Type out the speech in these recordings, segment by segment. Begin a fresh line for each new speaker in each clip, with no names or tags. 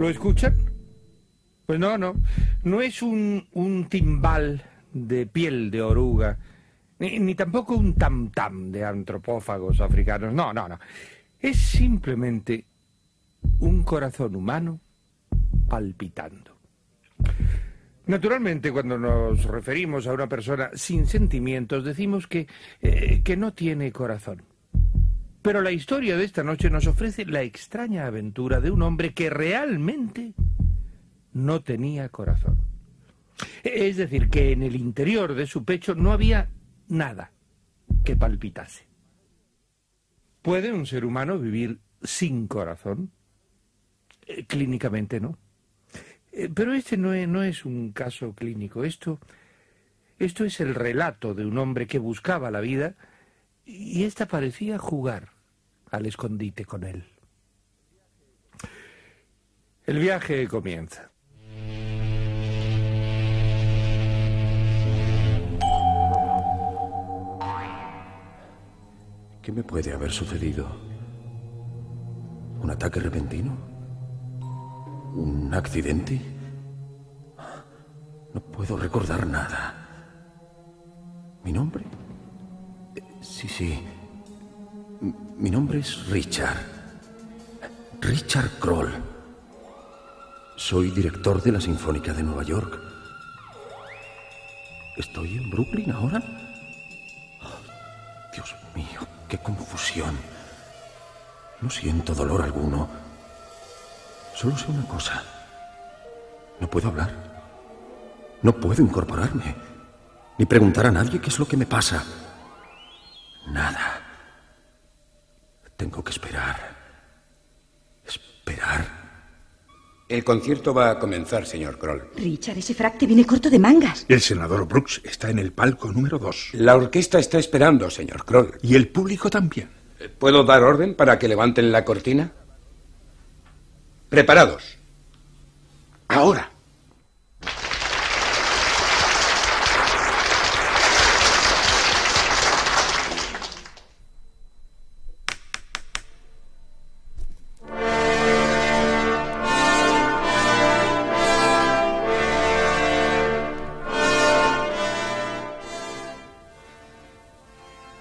¿Lo escuchan? Pues no, no. No es un, un timbal de piel de oruga, ni, tampoco un tam-tam de antropófagos africanos. No, no, no. Es simplemente un corazón humano palpitando. Naturalmente, cuando nos referimos a una persona sin sentimientos, decimos que, eh, que no tiene corazón. Pero la historia de esta noche nos ofrece la extraña aventura de un hombre que realmente no tenía corazón. Es decir, que en el interior de su pecho no había nada que palpitase. ¿Puede un ser humano vivir sin corazón? Eh, clínicamente no. Eh, pero este no es, un caso clínico. Esto, esto es el relato de un hombre que buscaba la vida y esta parecía jugar al escondite con él. El viaje comienza.
¿Qué me puede haber sucedido? ¿Un ataque repentino? ¿Un accidente? No puedo recordar nada. ¿Mi nombre? Sí, sí. Mi nombre es Richard. Richard Kroll. Soy director de la Sinfónica de Nueva York. ¿Estoy en Brooklyn ahora? Dios mío, qué confusión. No siento dolor alguno. Solo sé una cosa. No puedo hablar. No puedo incorporarme. Ni preguntar a nadie qué es lo que me pasa. Nada. Tengo que esperar. Esperar.
El concierto va a comenzar, señor Kroll.
Richard, ese frac te viene corto de mangas.
El senador Brooks está en el palco número dos.
La orquesta está esperando, señor Kroll.
Y el público también.
¿Puedo dar orden para que levanten la cortina? Preparados. Ahora.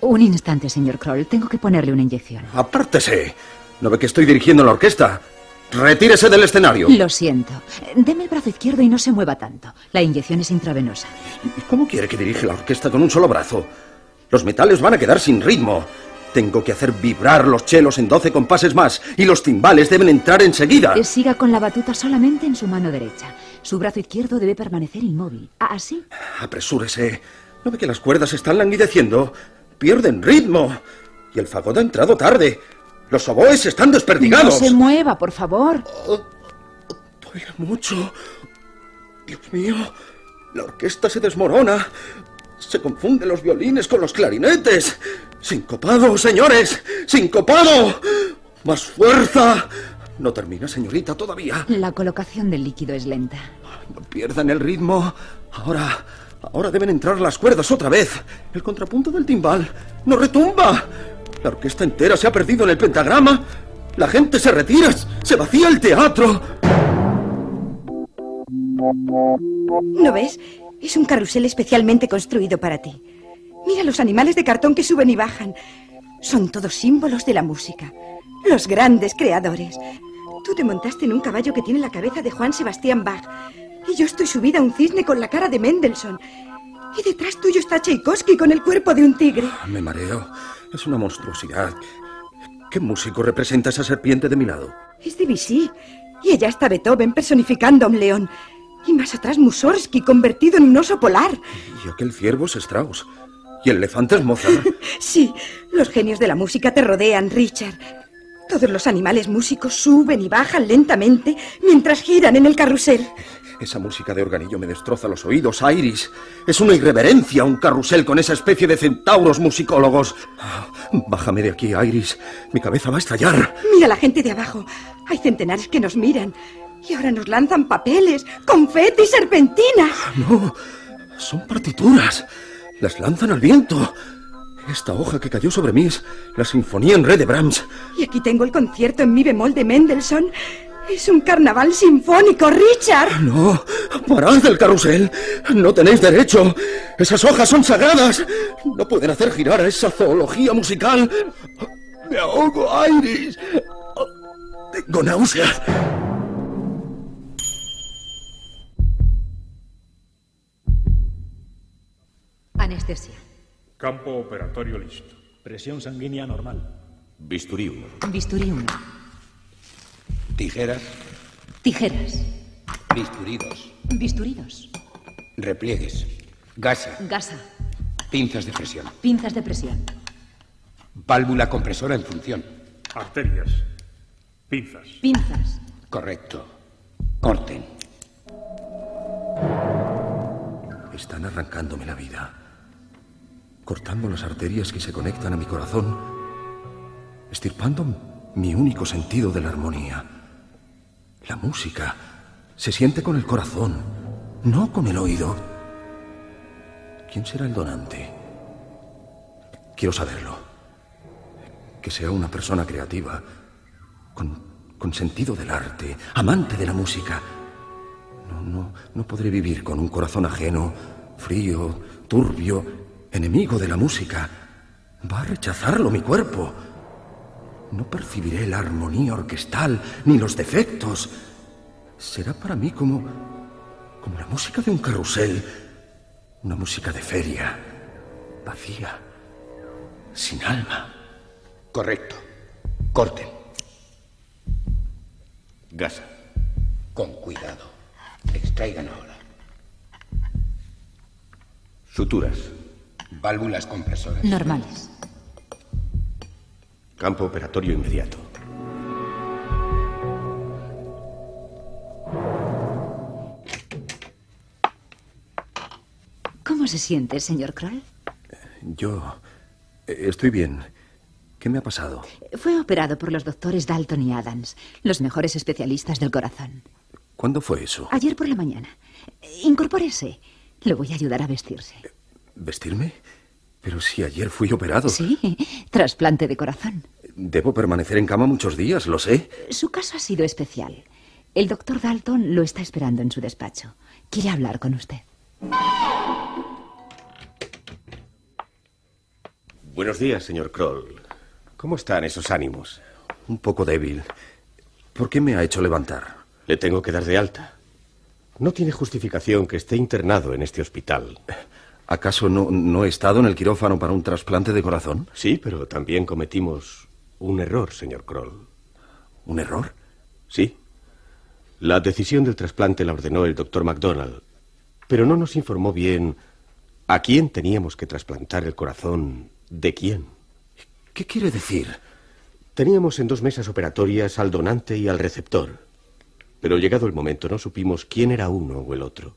Un instante, señor Kroll. Tengo que ponerle una inyección.
Apártese. ¿No ve que estoy dirigiendo la orquesta? Retírese del escenario.
Lo siento. Deme el brazo izquierdo y no se mueva tanto. La inyección es intravenosa.
¿Y cómo quiere que dirige la orquesta con un solo brazo? Los metales van a quedar sin ritmo. Tengo que hacer vibrar los chelos en 12 compases más y los timbales deben entrar enseguida.
Eh, Siga con la batuta solamente en su mano derecha. Su brazo izquierdo debe permanecer inmóvil. Ah, ¿Así?
Apresúrese. ¿No ve que las cuerdas están languideciendo? Pierden ritmo. Y el fagot ha entrado tarde. Los oboes están
No
desperdigados.
se mueva, por favor.
Duele mucho. Dios mío, la orquesta se desmorona. Se confunden los violines con los clarinetes. Sincopado, señores. Sincopado. Más fuerza. No termina, señorita, todavía.
La colocación del líquido es lenta.
No pierdan el ritmo. Ahora, ahora deben entrar las cuerdas otra vez. El contrapunto del timbal no retumba. La orquesta entera se ha perdido en el pentagrama. La gente se retira. Se vacía el teatro.
¿No ves? Es un carrusel especialmente construido para ti. Mira los animales de cartón que suben y bajan. Son todos símbolos de la música. Los grandes creadores. Tú te montaste en un caballo que tiene la cabeza de Juan Sebastián Bach. Y yo estoy subida a un cisne con la cara de Mendelssohn. Y detrás tuyo está Tchaikovsky con el cuerpo de un tigre.
Me mareo. Es una monstruosidad. ¿Qué músico representa esa serpiente de mi lado?
Es Debussy. Y allá está Beethoven personificando a un león. Y más atrás Mussorgsky convertido en un oso polar.
Y aquel ciervo es Strauss. Y el elefante es Mozart.
Sí, los genios de la música te rodean, Richard. Todos los animales músicos suben y bajan lentamente mientras giran en el carrusel.
Esa música de organillo me destroza los oídos, Iris. Es una irreverencia un carrusel con esa especie de centauros musicólogos. Bájame de aquí, Iris. Mi cabeza va a estallar.
Mira la gente de abajo. Hay centenares que nos miran. Y ahora nos lanzan papeles, confeti, serpentinas.
No, son partituras. Las lanzan al viento. Esta hoja que cayó sobre mí es la Sinfonía en Re de Brahms.
Y aquí tengo el concierto en mi bemol de Mendelssohn. Es un carnaval sinfónico, Richard.
No, parad del carrusel. No tenéis derecho. Esas hojas son sagradas. No pueden hacer girar a esa zoología musical. Me ahogo, Iris. Tengo náuseas.
Anestesia.
Campo operatorio listo.
Presión sanguínea normal.
Bisturí 1.
Bisturí 1.
Tijeras.
Tijeras.
Bisturí 2.
Bisturí 2.
Repliegues. Gasa.
Gasa.
Pinzas de presión.
Pinzas de presión.
Válvula compresora en función.
Arterias. Pinzas.
Pinzas.
Correcto. Corten.
Están arrancándome la vida. Cortando las arterias que se conectan a mi corazón. Estirpando mi único sentido de la armonía. La música se siente con el corazón, no con el oído. ¿Quién será el donante? Quiero saberlo. Que sea una persona creativa, con, sentido del arte, amante de la música. No, no, no podré vivir con un corazón ajeno, frío, turbio, enemigo de la música. Va a rechazarlo mi cuerpo. No percibiré la armonía orquestal ni los defectos. Será para mí como como la música de un carrusel, una música de feria, vacía, sin alma.
Correcto. Corten.
Gasa.
Con cuidado. Extraigan ahora.
Suturas.
Válvulas compresoras.
Normales.
Campo operatorio inmediato.
¿Cómo se siente, señor Kroll?
Yo eh, estoy bien. ¿Qué me ha pasado?
Fue operado por los doctores Dalton y Adams, los mejores especialistas del corazón.
¿Cuándo fue eso?
Ayer por la mañana. Incorpórese. Le voy a ayudar a vestirse.
¿Vestirme? Pero si ayer fui operado.
Sí, trasplante de corazón.
Debo permanecer en cama muchos días, lo sé.
Su caso ha sido especial. El doctor Dalton lo está esperando en su despacho. Quiere hablar con usted.
Buenos días, señor Kroll. ¿Cómo están esos ánimos?
Un poco débil. ¿Por qué me ha hecho levantar?
Le tengo que dar de alta. No tiene justificación que esté internado en este hospital.
¿Acaso no, no he estado en el quirófano para un trasplante de corazón?
Sí, pero también cometimos un error, señor Kroll.
¿Un error?
Sí. La decisión del trasplante la ordenó el doctor MacDonald, pero no nos informó bien a quién teníamos que trasplantar el corazón de quién.
¿Qué quiere decir?
Teníamos en dos mesas operatorias al donante y al receptor, pero llegado el momento no supimos quién era uno o el otro.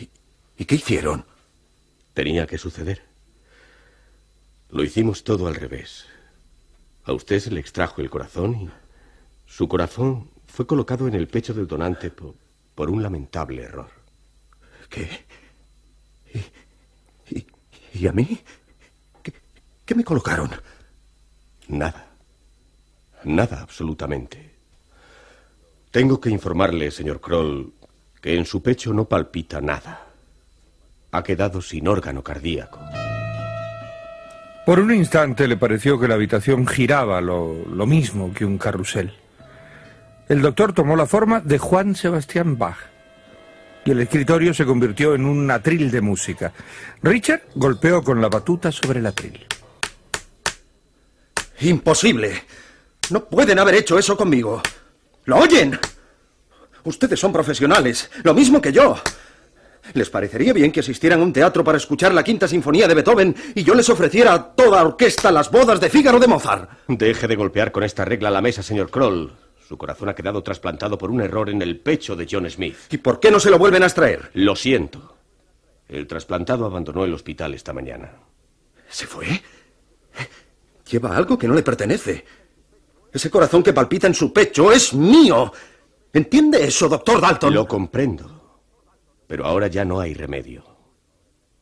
¿Y, y qué hicieron?
Tenía que suceder. Lo hicimos todo al revés. A usted se le extrajo el corazón y su corazón fue colocado en el pecho del donante por, por un lamentable error.
¿Qué? ¿Y, y, y a mí? ¿Qué, ¿Qué me colocaron?
Nada. Nada, absolutamente. Tengo que informarle, señor Kroll, que en su pecho no palpita nada. Ha quedado sin órgano cardíaco.
Por un instante le pareció que la habitación giraba lo, lo mismo que un carrusel. El doctor tomó la forma de Juan Sebastián Bach y el escritorio se convirtió en un atril de música. Richard golpeó con la batuta sobre el atril.
Imposible. No pueden haber hecho eso conmigo. ¿Lo oyen? Ustedes son profesionales, lo mismo que yo. ¿Les parecería bien que asistieran a un teatro para escuchar la quinta sinfonía de Beethoven y yo les ofreciera a toda orquesta las bodas de Fígaro de Mozart?
Deje de golpear con esta regla la mesa, señor Kroll. Su corazón ha quedado trasplantado por un error en el pecho de John Smith.
¿Y por qué no se lo vuelven a extraer?
Lo siento. El trasplantado abandonó el hospital esta mañana.
¿Se fue? Lleva algo que no le pertenece. Ese corazón que palpita en su pecho es mío. ¿Entiende eso, doctor Dalton?
Lo comprendo. Pero ahora ya no hay remedio.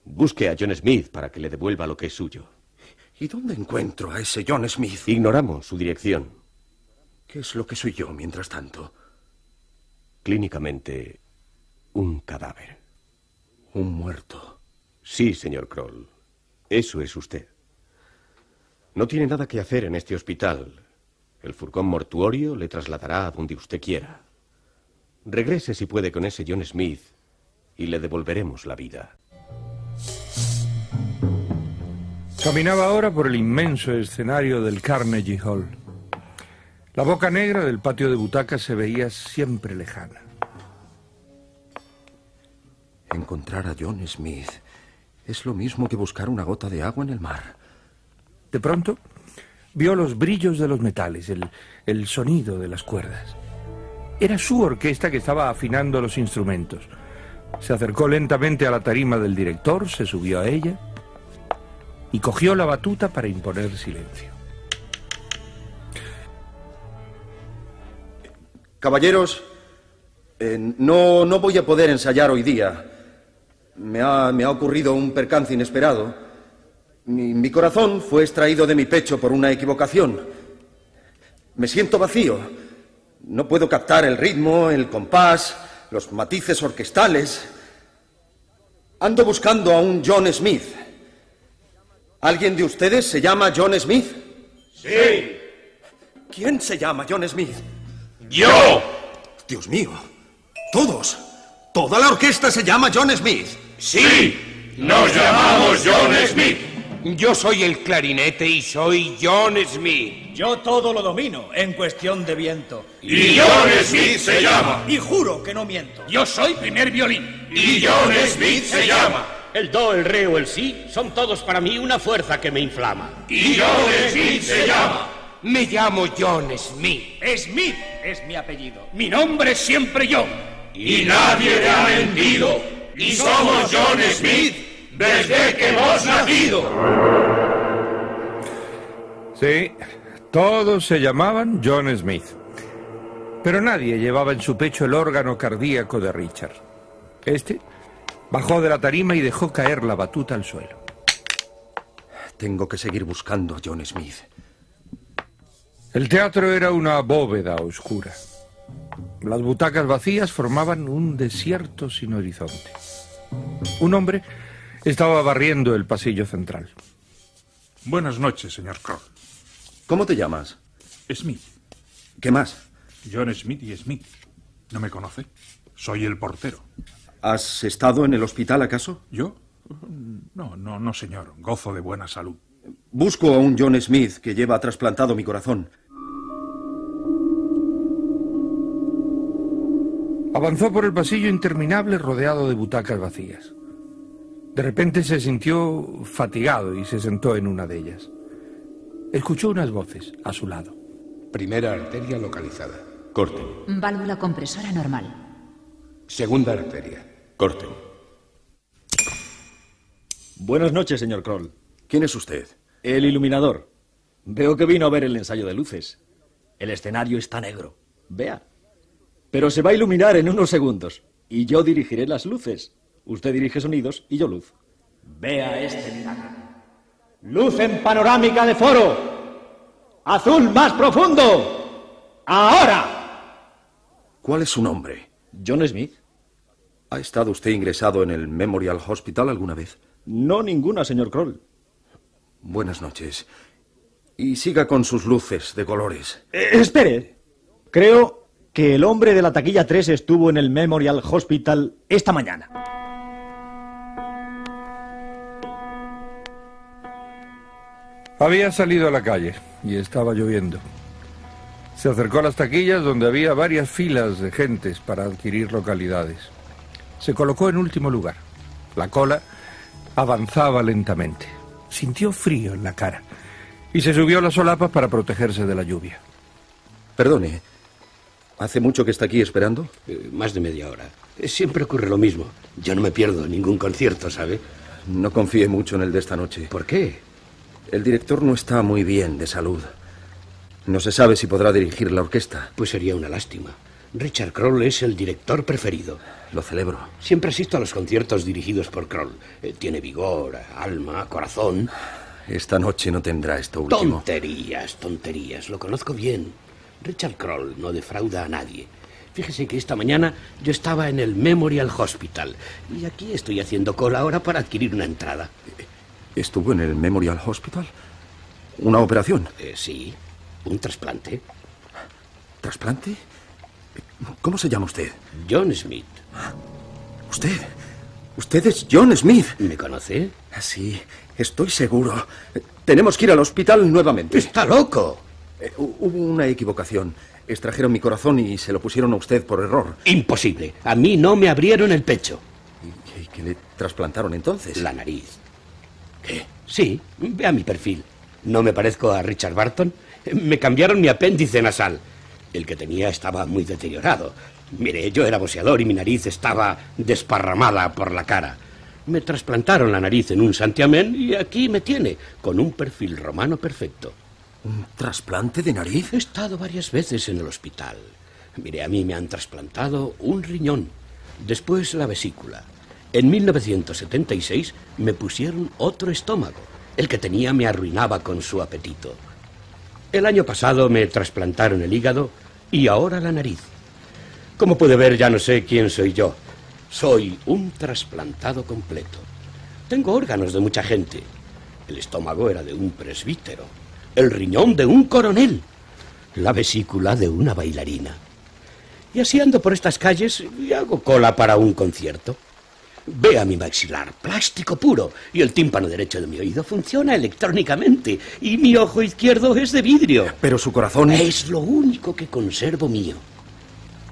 Busque a John Smith para que le devuelva lo que es suyo.
¿Y dónde encuentro a ese John Smith?
Ignoramos su dirección.
¿Qué es lo que soy yo mientras tanto?
Clínicamente, un cadáver.
Un muerto.
Sí, señor Kroll. Eso es usted. No tiene nada que hacer en este hospital. El furgón mortuorio le trasladará a donde usted quiera. Regrese si puede con ese John Smith y le devolveremos la vida.
Caminaba ahora por el inmenso escenario del Carnegie Hall. La boca negra del patio de butacas se veía siempre lejana.
Encontrar a John Smith es lo mismo que buscar una gota de agua en el mar.
De pronto, vio los brillos de los metales, el, el sonido de las cuerdas. Era su orquesta que estaba afinando los instrumentos. Se acercó lentamente a la tarima del director, se subió a ella y cogió la batuta para imponer silencio.
Caballeros, eh, no, no voy a poder ensayar hoy día. Me ha, me ha ocurrido un percance inesperado. Mi, mi corazón fue extraído de mi pecho por una equivocación. Me siento vacío. No puedo captar el ritmo, el compás, los matices orquestales. Ando buscando a un John Smith. ¿Alguien de ustedes se llama John Smith?
Sí.
¿Quién se llama John Smith?
¡Yo!
Dios mío. Todos. Toda la orquesta se llama John Smith.
Sí. Nos llamamos John Smith. Yo soy el clarinete y soy John Smith.
Yo todo lo domino en cuestión de viento.
Y John Smith se llama.
Y juro que no miento.
Yo soy primer violín.
Y John Smith se llama.
El do, el re o el si son todos para mí una fuerza que me inflama.
Y John Smith se llama. Me llamo John Smith.
Smith es mi apellido.
Mi nombre es siempre yo.
Y nadie le ha mentido. Y somos John Smith desde que hemos nacido.
Sí, todos se llamaban John Smith. Pero nadie llevaba en su pecho el órgano cardíaco de Richard. Este bajó de la tarima y dejó caer la batuta al suelo.
Tengo que seguir buscando a John Smith.
El teatro era una bóveda oscura. Las butacas vacías formaban un desierto sin horizonte. Un hombre estaba barriendo el pasillo central.
Buenas noches, señor Kroll.
¿Cómo te llamas?
Smith.
¿Qué más?
John Smith y Smith. ¿No me conoce? Soy el portero.
¿Has estado en el hospital acaso?
¿Yo? No, no, no, señor. Gozo de buena salud.
Busco a un John Smith que lleva trasplantado mi corazón.
Avanzó por el pasillo interminable rodeado de butacas vacías. De repente se sintió fatigado y se sentó en una de ellas. Escuchó unas voces a su lado.
Primera arteria localizada.
Corten.
Válvula compresora normal.
Segunda arteria.
Corten.
Buenas noches, señor Kroll.
¿Quién es usted?
El iluminador. Veo que vino a ver el ensayo de luces. El escenario está negro. Vea. Pero se va a iluminar en unos segundos. Y yo dirigiré las luces. Usted dirige sonidos y yo luz. Vea este milagro. Luz en panorámica de foro. Azul más profundo. Ahora.
¿Cuál es su nombre?
John Smith.
¿Ha estado usted ingresado en el Memorial Hospital alguna vez?
No ninguna, señor Kroll.
Buenas noches. Y siga con sus luces de colores.
Eh, espere. Creo que el hombre de la taquilla 3 estuvo en el Memorial Hospital esta mañana.
Había salido a la calle y estaba lloviendo. Se acercó a las taquillas donde había varias filas de gentes para adquirir localidades. Se colocó en último lugar. La cola avanzaba lentamente. Sintió frío en la cara y se subió a las solapas para protegerse de la lluvia.
Perdone, ¿Hace mucho que está aquí esperando?
Eh, más de media hora. Eh, Siempre ocurre lo mismo. Yo no me pierdo ningún concierto, ¿sabe?
No confíe mucho en el de esta noche.
¿Por qué?
El director no está muy bien de salud. No se sabe si podrá dirigir la orquesta.
Pues sería una lástima. Richard Kroll es el director preferido.
Lo celebro.
Siempre asisto a los conciertos dirigidos por Kroll. Eh, tiene vigor, alma, corazón.
Esta noche no tendrá esto último.
Tonterías, tonterías. Lo conozco bien. Richard Kroll no defrauda a nadie. Fíjese que esta mañana yo estaba en el Memorial Hospital y aquí estoy haciendo cola ahora para adquirir una entrada.
¿Estuvo en el Memorial Hospital? ¿Una operación?
Eh, sí, un trasplante.
¿Trasplante? ¿Cómo se llama usted?
John Smith.
¿Usted? ¿Usted es John Smith?
¿Me conoce?
Sí, estoy seguro. Tenemos que ir al hospital nuevamente.
¡Está loco!
Eh, hu- hubo una equivocación. Extrajeron mi corazón y se lo pusieron a usted por error.
Imposible. A mí no me abrieron el pecho.
¿Y, y qué le trasplantaron entonces?
La nariz. ¿Qué? Sí, vea mi perfil. ¿No me parezco a Richard Barton? Me cambiaron mi apéndice nasal. El que tenía estaba muy deteriorado. Mire, yo era boxeador y mi nariz estaba desparramada por la cara. Me trasplantaron la nariz en un santiamén y aquí me tiene, con un perfil romano perfecto.
¿Un trasplante de nariz?
He estado varias veces en el hospital. Mire, a mí me han trasplantado un riñón, después la vesícula. En 1976 me pusieron otro estómago. El que tenía me arruinaba con su apetito. El año pasado me trasplantaron el hígado y ahora la nariz. Como puede ver, ya no sé quién soy yo. Soy un trasplantado completo. Tengo órganos de mucha gente. El estómago era de un presbítero. El riñón de un coronel. La vesícula de una bailarina. Y así ando por estas calles y hago cola para un concierto. Vea mi maxilar, plástico puro, y el tímpano derecho de mi oído funciona electrónicamente, y mi ojo izquierdo es de vidrio.
Pero su corazón...
Es lo único que conservo mío.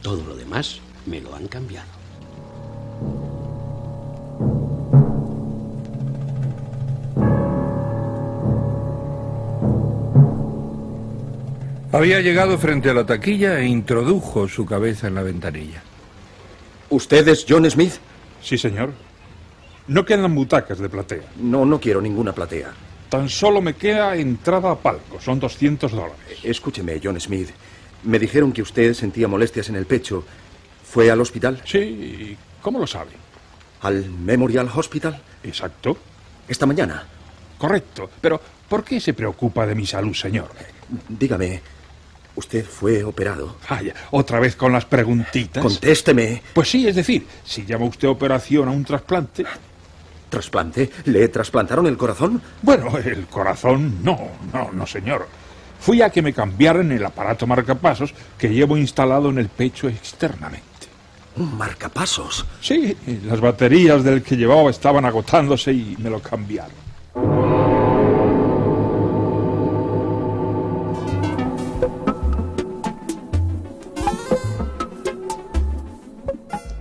Todo lo demás me lo han cambiado.
Había llegado frente a la taquilla e introdujo su cabeza en la ventanilla.
¿Usted es John Smith?
Sí, señor. No quedan butacas de platea.
No, no quiero ninguna platea.
Tan solo me queda entrada a palco. Son 200 dólares.
Escúcheme, John Smith. Me dijeron que usted sentía molestias en el pecho. ¿Fue al hospital?
Sí, ¿cómo lo sabe?
¿Al Memorial Hospital?
Exacto.
¿Esta mañana?
Correcto. Pero, ¿por qué se preocupa de mi salud, señor?
Dígame, ¿usted fue operado?
Vaya, otra vez con las preguntitas.
Contésteme.
Pues sí, es decir, si llama usted operación a un trasplante.
¿Trasplante? ¿Le trasplantaron el corazón?
Bueno, el corazón no, no, no, señor. Fui a que me cambiaran el aparato marcapasos que llevo instalado en el pecho externamente.
¿Un marcapasos?
Sí, las baterías del que llevaba estaban agotándose y me lo cambiaron.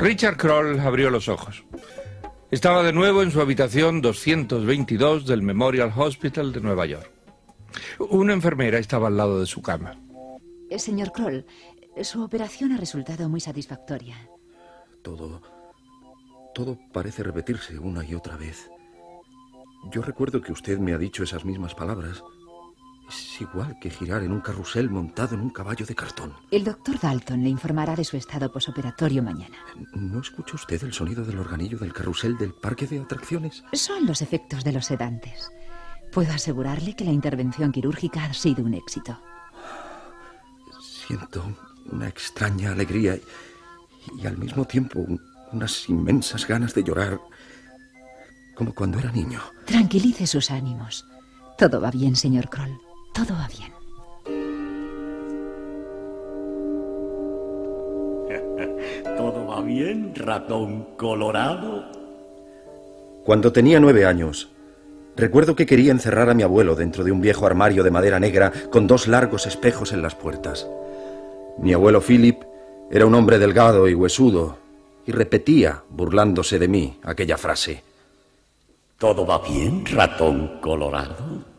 Richard Kroll abrió los ojos. Estaba de nuevo en su habitación 222 del Memorial Hospital de Nueva York. Una enfermera estaba al lado de su cama.
Eh, Señor Kroll, su operación ha resultado muy satisfactoria.
Todo. Todo parece repetirse una y otra vez. Yo recuerdo que usted me ha dicho esas mismas palabras. Es igual que girar en un carrusel montado en un caballo de cartón.
El doctor Dalton le informará de su estado posoperatorio mañana.
¿No escucha usted el sonido del organillo del carrusel del parque de atracciones?
Son los efectos de los sedantes. Puedo asegurarle que la intervención quirúrgica ha sido un éxito.
Siento una extraña alegría y, y al mismo tiempo un- unas inmensas ganas de llorar, como cuando era niño.
Tranquilice sus ánimos. Todo va bien, señor Kroll. Todo va bien.
¿Todo va bien, ratón colorado?
Cuando tenía nueve años, recuerdo que quería encerrar a mi abuelo dentro de un viejo armario de madera negra con dos largos espejos en las puertas. Mi abuelo Philip era un hombre delgado y huesudo y repetía, burlándose de mí, aquella frase.
¿Todo va bien, ratón colorado?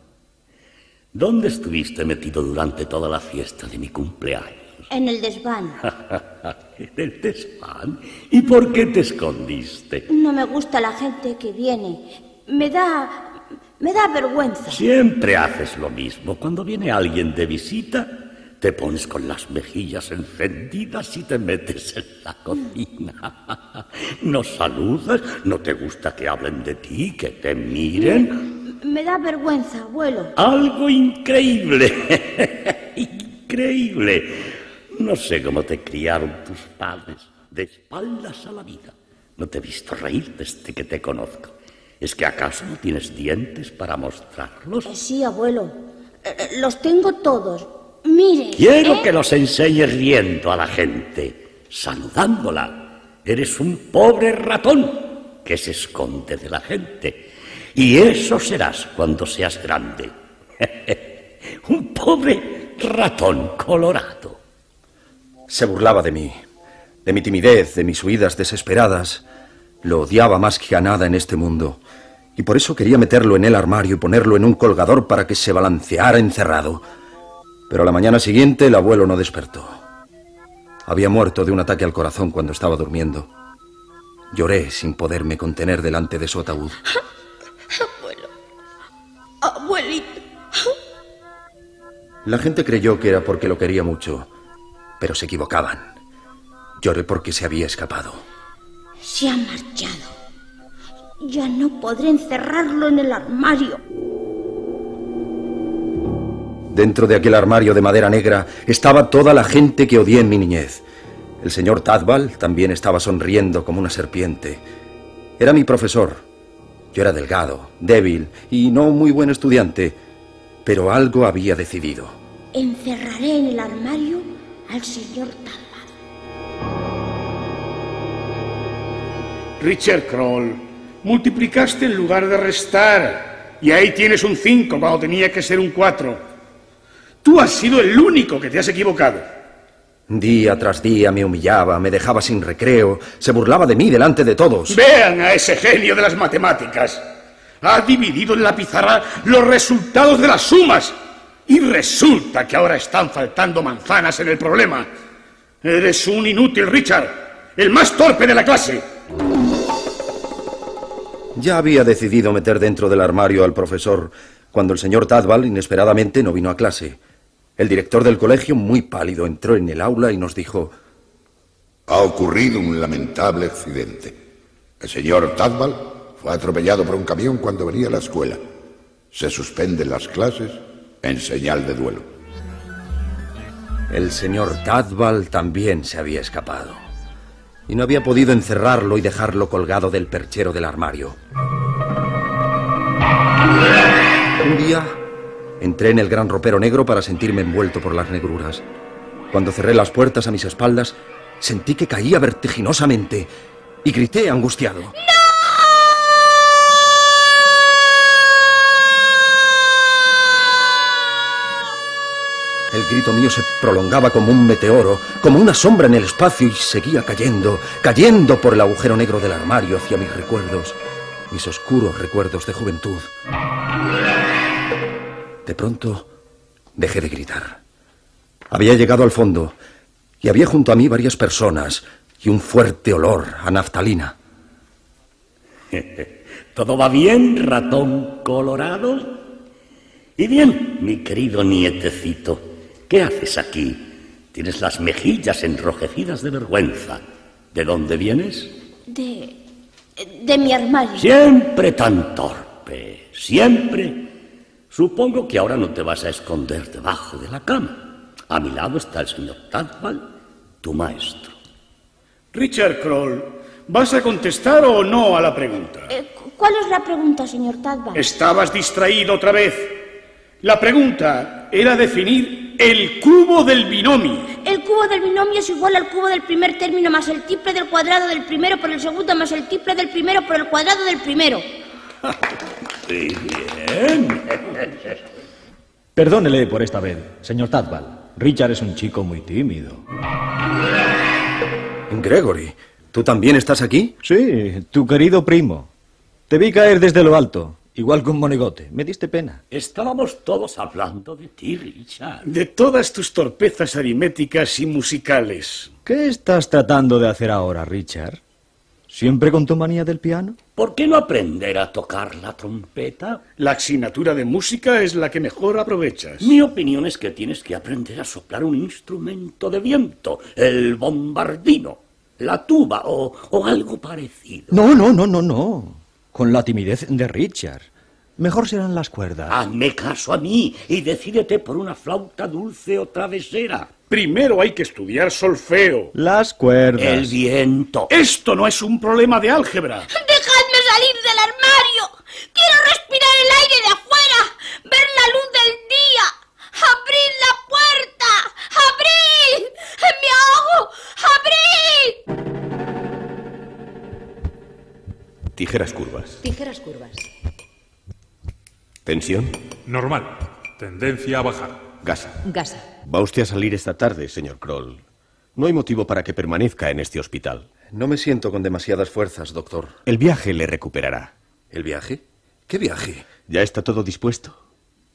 ¿Dónde estuviste metido durante toda la fiesta de mi cumpleaños?
En el desván.
¿En el desván? ¿Y por qué te escondiste?
No me gusta la gente que viene. Me da... me da vergüenza.
Siempre haces lo mismo. Cuando viene alguien de visita, te pones con las mejillas encendidas y te metes en la cocina. No saludas, no te gusta que hablen de ti, que te miren.
Me da vergüenza, abuelo.
Algo increíble. increíble. No sé cómo te criaron tus padres, de espaldas a la vida. No te he visto reír desde que te conozco. ¿Es que acaso no tienes dientes para mostrarlos?
Eh, sí, abuelo. Eh, eh, los tengo todos. Mire.
Quiero
¿eh?
que los enseñes riendo a la gente, saludándola. Eres un pobre ratón que se esconde de la gente. Y eso serás cuando seas grande. un pobre ratón colorado.
Se burlaba de mí, de mi timidez, de mis huidas desesperadas. Lo odiaba más que a nada en este mundo. Y por eso quería meterlo en el armario y ponerlo en un colgador para que se balanceara encerrado. Pero a la mañana siguiente el abuelo no despertó. Había muerto de un ataque al corazón cuando estaba durmiendo. Lloré sin poderme contener delante de su ataúd.
Abuelo. Abuelito.
La gente creyó que era porque lo quería mucho, pero se equivocaban. Lloré porque se había escapado.
Se ha marchado. Ya no podré encerrarlo en el armario.
Dentro de aquel armario de madera negra estaba toda la gente que odié en mi niñez. El señor Tadbal también estaba sonriendo como una serpiente. Era mi profesor. Yo era delgado, débil y no muy buen estudiante, pero algo había decidido.
Encerraré en el armario al señor Talbot.
Richard Kroll, multiplicaste en lugar de restar. Y ahí tienes un 5 cuando tenía que ser un 4. Tú has sido el único que te has equivocado.
Día tras día me humillaba, me dejaba sin recreo, se burlaba de mí delante de todos.
Vean a ese genio de las matemáticas. Ha dividido en la pizarra los resultados de las sumas. Y resulta que ahora están faltando manzanas en el problema. Eres un inútil, Richard. El más torpe de la clase.
Ya había decidido meter dentro del armario al profesor cuando el señor Tadbal inesperadamente no vino a clase. El director del colegio, muy pálido, entró en el aula y nos dijo...
Ha ocurrido un lamentable accidente. El señor Tadbal fue atropellado por un camión cuando venía a la escuela. Se suspenden las clases en señal de duelo.
El señor Tadbal también se había escapado. Y no había podido encerrarlo y dejarlo colgado del perchero del armario. Un día entré en el gran ropero negro para sentirme envuelto por las negruras. Cuando cerré las puertas a mis espaldas, sentí que caía vertiginosamente y grité angustiado. El grito mío se prolongaba como un meteoro, como una sombra en el espacio y seguía cayendo, cayendo por el agujero negro del armario hacia mis recuerdos, mis oscuros recuerdos de juventud. De pronto dejé de gritar. Había llegado al fondo y había junto a mí varias personas y un fuerte olor a naftalina.
¿Todo va bien, ratón colorado? Y bien, mi querido nietecito, ¿qué haces aquí? Tienes las mejillas enrojecidas de vergüenza. ¿De dónde vienes?
De. de mi armario.
Siempre tan torpe, siempre. Supongo que ahora no te vas a esconder debajo de la cama. A mi lado está el señor Tadwal, tu maestro.
Richard Kroll, ¿vas a contestar o no a la pregunta?
Eh, ¿Cuál es la pregunta, señor Tadbal?
Estabas distraído otra vez. La pregunta era definir el cubo del binomio.
El cubo del binomio es igual al cubo del primer término más el triple del cuadrado del primero por el segundo más el triple del primero por el cuadrado del primero.
Sí, bien.
Perdónele por esta vez, señor Tadbal. Richard es un chico muy tímido.
Gregory, ¿tú también estás aquí?
Sí, tu querido primo. Te vi caer desde lo alto Igual con Monigote. Me diste pena.
Estábamos todos hablando de ti, Richard.
De todas tus torpezas aritméticas y musicales.
¿Qué estás tratando de hacer ahora, Richard? ¿Siempre con tu manía del piano?
¿Por qué no aprender a tocar la trompeta?
La asignatura de música es la que mejor aprovechas.
Mi opinión es que tienes que aprender a soplar un instrumento de viento, el bombardino, la tuba o, o algo parecido.
No, no, no, no, no. Con la timidez de Richard. Mejor serán las cuerdas.
Hazme caso a mí y decídete por una flauta dulce o travesera.
Primero hay que estudiar solfeo.
Las cuerdas.
El viento.
Esto no es un problema de álgebra.
¡Dejadme salir del armario! ¡Quiero respirar el aire de afuera! ¡Ver la luz del día! ¡Abrid la puerta! ¡Abrid! ¡Me ahogo! ¡Abrid!
Tijeras curvas.
Tijeras curvas.
¿Tensión?
Normal. Tendencia a bajar.
Gasa.
Gasa.
Va usted a salir esta tarde, señor Kroll. No hay motivo para que permanezca en este hospital.
No me siento con demasiadas fuerzas, doctor.
El viaje le recuperará.
¿El viaje? ¿Qué viaje?
Ya está todo dispuesto.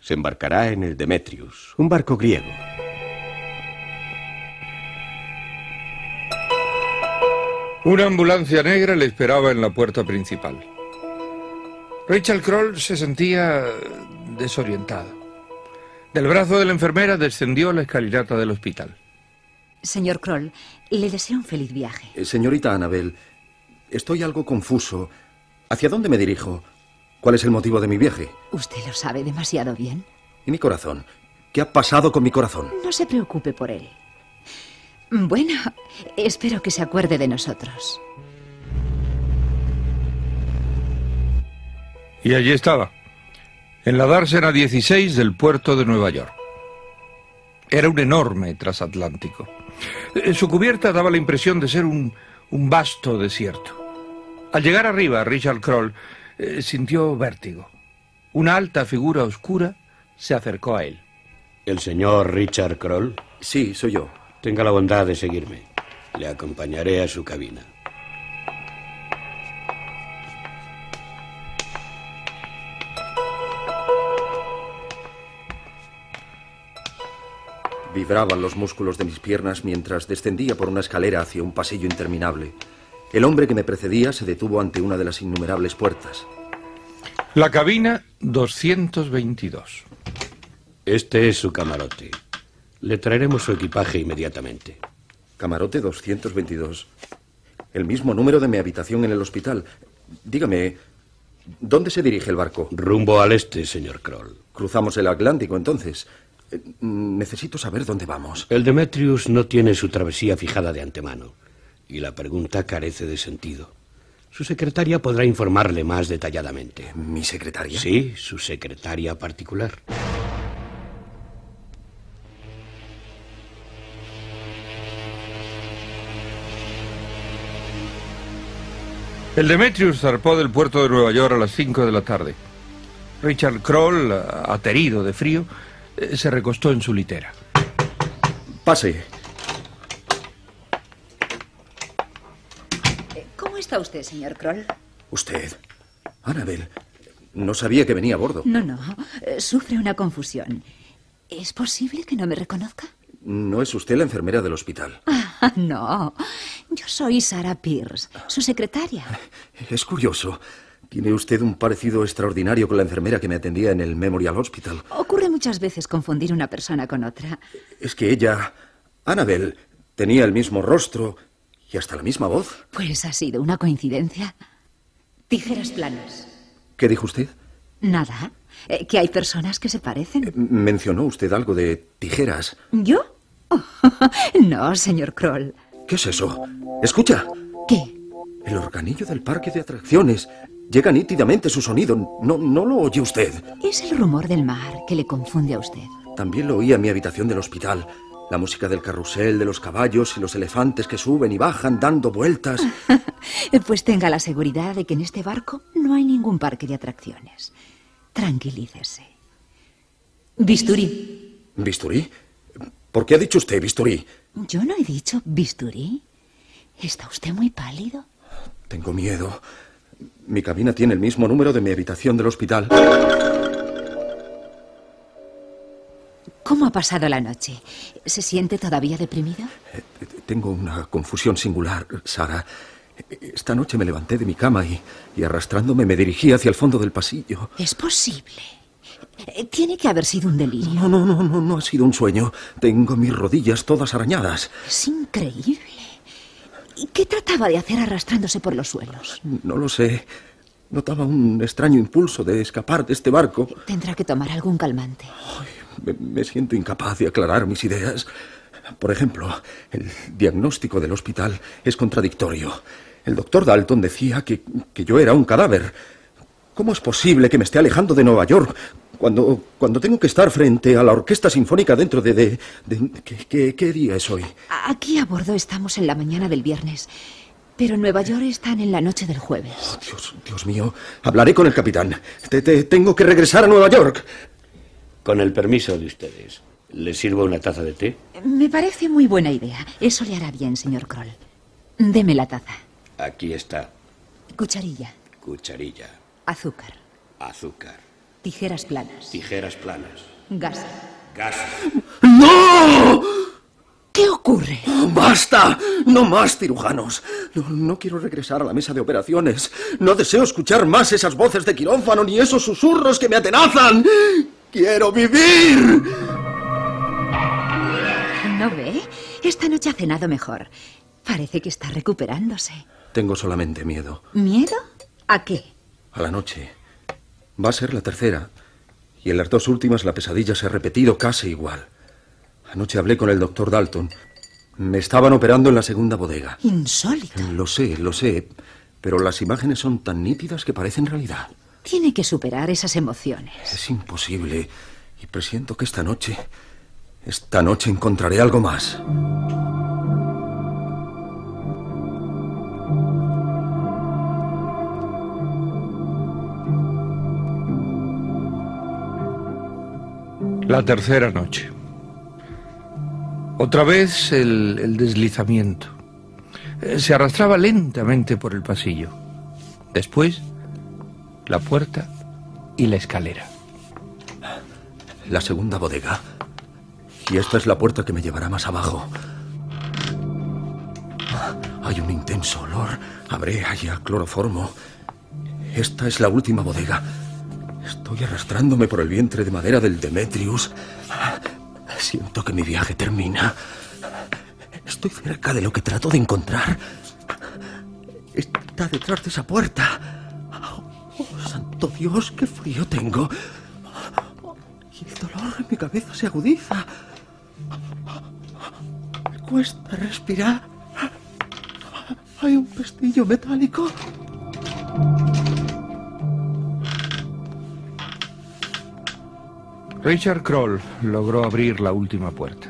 Se embarcará en el Demetrius, un barco griego.
Una ambulancia negra le esperaba en la puerta principal. Rachel Kroll se sentía desorientado. Del brazo de la enfermera descendió la escalinata del hospital.
Señor Kroll, le deseo un feliz viaje.
Eh, señorita Annabel, estoy algo confuso. ¿Hacia dónde me dirijo? ¿Cuál es el motivo de mi viaje?
Usted lo sabe demasiado bien.
¿Y mi corazón? ¿Qué ha pasado con mi corazón?
No se preocupe por él. Bueno, espero que se acuerde de nosotros.
Y allí estaba, en la dársena 16 del puerto de Nueva York. Era un enorme transatlántico. Su cubierta daba la impresión de ser un, un vasto desierto. Al llegar arriba, Richard Kroll eh, sintió vértigo. Una alta figura oscura se acercó a él.
¿El señor Richard Kroll?
Sí, soy yo.
Tenga la bondad de seguirme. Le acompañaré a su cabina.
Vibraban los músculos de mis piernas mientras descendía por una escalera hacia un pasillo interminable. El hombre que me precedía se detuvo ante una de las innumerables puertas.
La cabina 222.
Este es su camarote. Le traeremos su equipaje inmediatamente.
Camarote 222. El mismo número de mi habitación en el hospital. Dígame, ¿dónde se dirige el barco?
Rumbo al este, señor Kroll.
Cruzamos el Atlántico entonces. Necesito saber dónde vamos.
El Demetrius no tiene su travesía fijada de antemano y la pregunta carece de sentido. Su secretaria podrá informarle más detalladamente.
¿Mi secretaria?
Sí, su secretaria particular.
El Demetrius zarpó del puerto de Nueva York a las 5 de la tarde. Richard Kroll, aterido de frío, se recostó en su litera.
Pase.
¿Cómo está usted, señor Kroll?
Usted. Annabel. No sabía que venía a bordo.
No, no. eh, Sufre una confusión. ¿Es posible que no me reconozca?
No es usted la enfermera del hospital.
Ah, no. Yo soy Sarah Pierce, su secretaria.
Es curioso. Tiene usted un parecido extraordinario con la enfermera que me atendía en el Memorial Hospital.
Ocurre muchas veces confundir una persona con otra.
Es que ella, Annabel, tenía el mismo rostro y hasta la misma voz.
Pues ha sido una coincidencia. Tijeras planas.
¿Qué dijo usted?
Nada. Eh, que hay personas que se parecen.
Mencionó usted algo de tijeras.
¿Yo? Oh, no, señor Kroll.
¿Qué es eso? Escucha.
¿Qué?
El organillo del parque de atracciones. Llega nítidamente su sonido. ¿No, no lo oye usted?
Es el rumor del mar que le confunde a usted.
También lo oía en mi habitación del hospital. La música del carrusel, de los caballos y los elefantes que suben y bajan dando vueltas.
Pues tenga la seguridad de que en este barco no hay ningún parque de atracciones. Tranquilícese. Bisturí.
¿Bisturí? ¿Por qué ha dicho usted bisturí?
Yo no he dicho bisturí. ¿Está usted muy pálido?
Tengo miedo. Mi cabina tiene el mismo número de mi habitación del hospital.
¿Cómo ha pasado la noche? ¿Se siente todavía deprimido?
Tengo una confusión singular, Sara. Esta noche me levanté de mi cama y, y arrastrándome me dirigí hacia el fondo del pasillo.
Es posible. Eh, Tiene que haber sido un delirio.
No, no, no, no, no ha sido un sueño. Tengo mis rodillas todas arañadas.
Es increíble. ¿Y qué trataba de hacer arrastrándose por los suelos?
No lo sé. Notaba un extraño impulso de escapar de este barco.
Tendrá que tomar algún calmante.
Me, me siento incapaz de aclarar mis ideas. Por ejemplo, el diagnóstico del hospital es contradictorio. El doctor Dalton decía que, que yo era un cadáver. ¿Cómo es posible que me esté alejando de Nueva York cuando, cuando tengo que estar frente a la Orquesta Sinfónica dentro de... de, de- ¿qué, qué, qué día es hoy?
Aquí a bordo estamos en la mañana del viernes, pero en Nueva York están en la noche del jueves.
Dios, Dios mío, hablaré con el capitán. Te- te- tengo que regresar a Nueva York.
Con el permiso de ustedes, ¿les sirvo una taza de té?
Me parece muy buena idea. Eso le hará bien, señor Kroll. Deme la taza.
Aquí está.
Cucharilla,
Cucharilla,
azúcar,
azúcar,
tijeras planas,
tijeras planas,
gas.
gas.
¡No!
¿Qué ocurre?
¡Basta! No más cirujanos. No, no quiero regresar a la mesa de operaciones. No deseo escuchar más esas voces de quirófano ni esos susurros que me atenazan. ¡Quiero vivir!
¿No ve? Esta noche ha cenado mejor. Parece que está recuperándose.
Tengo solamente miedo.
¿Miedo? ¿A qué?
A la noche. Va a ser la tercera. Y en las dos últimas la pesadilla se ha repetido casi igual. Anoche hablé con el doctor Dalton. Me estaban operando en la segunda bodega.
Insólito.
Lo sé, lo sé. Pero las imágenes son tan nítidas que parecen realidad.
Tiene que superar esas emociones.
Es imposible. Y presiento que esta noche... Esta noche encontraré algo más.
La tercera noche. Otra vez el, deslizamiento. Eh, Se arrastraba lentamente por el pasillo. Después, la puerta y la escalera.
La segunda bodega. Y esta es la puerta que me llevará más abajo. Hay un intenso olor a brea y a cloroformo. Esta es la última bodega. Estoy arrastrándome por el vientre de madera del Demetrius. Siento que mi viaje termina. Estoy cerca de lo que trato de encontrar. Está detrás de esa puerta. Oh, santo Dios, qué frío tengo. Y el dolor en mi cabeza se agudiza. Me cuesta respirar. Hay un pestillo metálico.
Richard Kroll logró abrir la última puerta.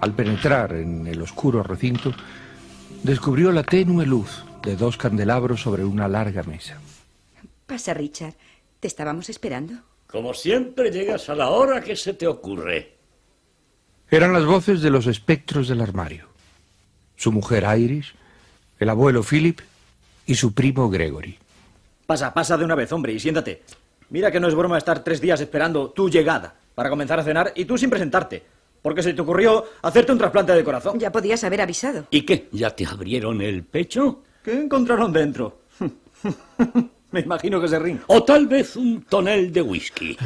Al penetrar en el oscuro recinto, descubrió la tenue luz de dos candelabros sobre una larga mesa.
Pasa, Richard. Te estábamos esperando.
Como siempre llegas a la hora que se te ocurre.
Eran las voces de los espectros del armario. Su mujer Iris, el abuelo Philip y su primo Gregory.
Pasa, pasa de una vez, hombre, y siéntate. Mira que no es broma estar tres días esperando tu llegada para comenzar a cenar y tú sin presentarte. Porque se te ocurrió hacerte un trasplante de corazón.
Ya podías haber avisado.
¿Y qué? ¿Ya te abrieron el pecho?
¿Qué encontraron dentro? Me imagino que se ríen.
O tal vez un tonel de whisky.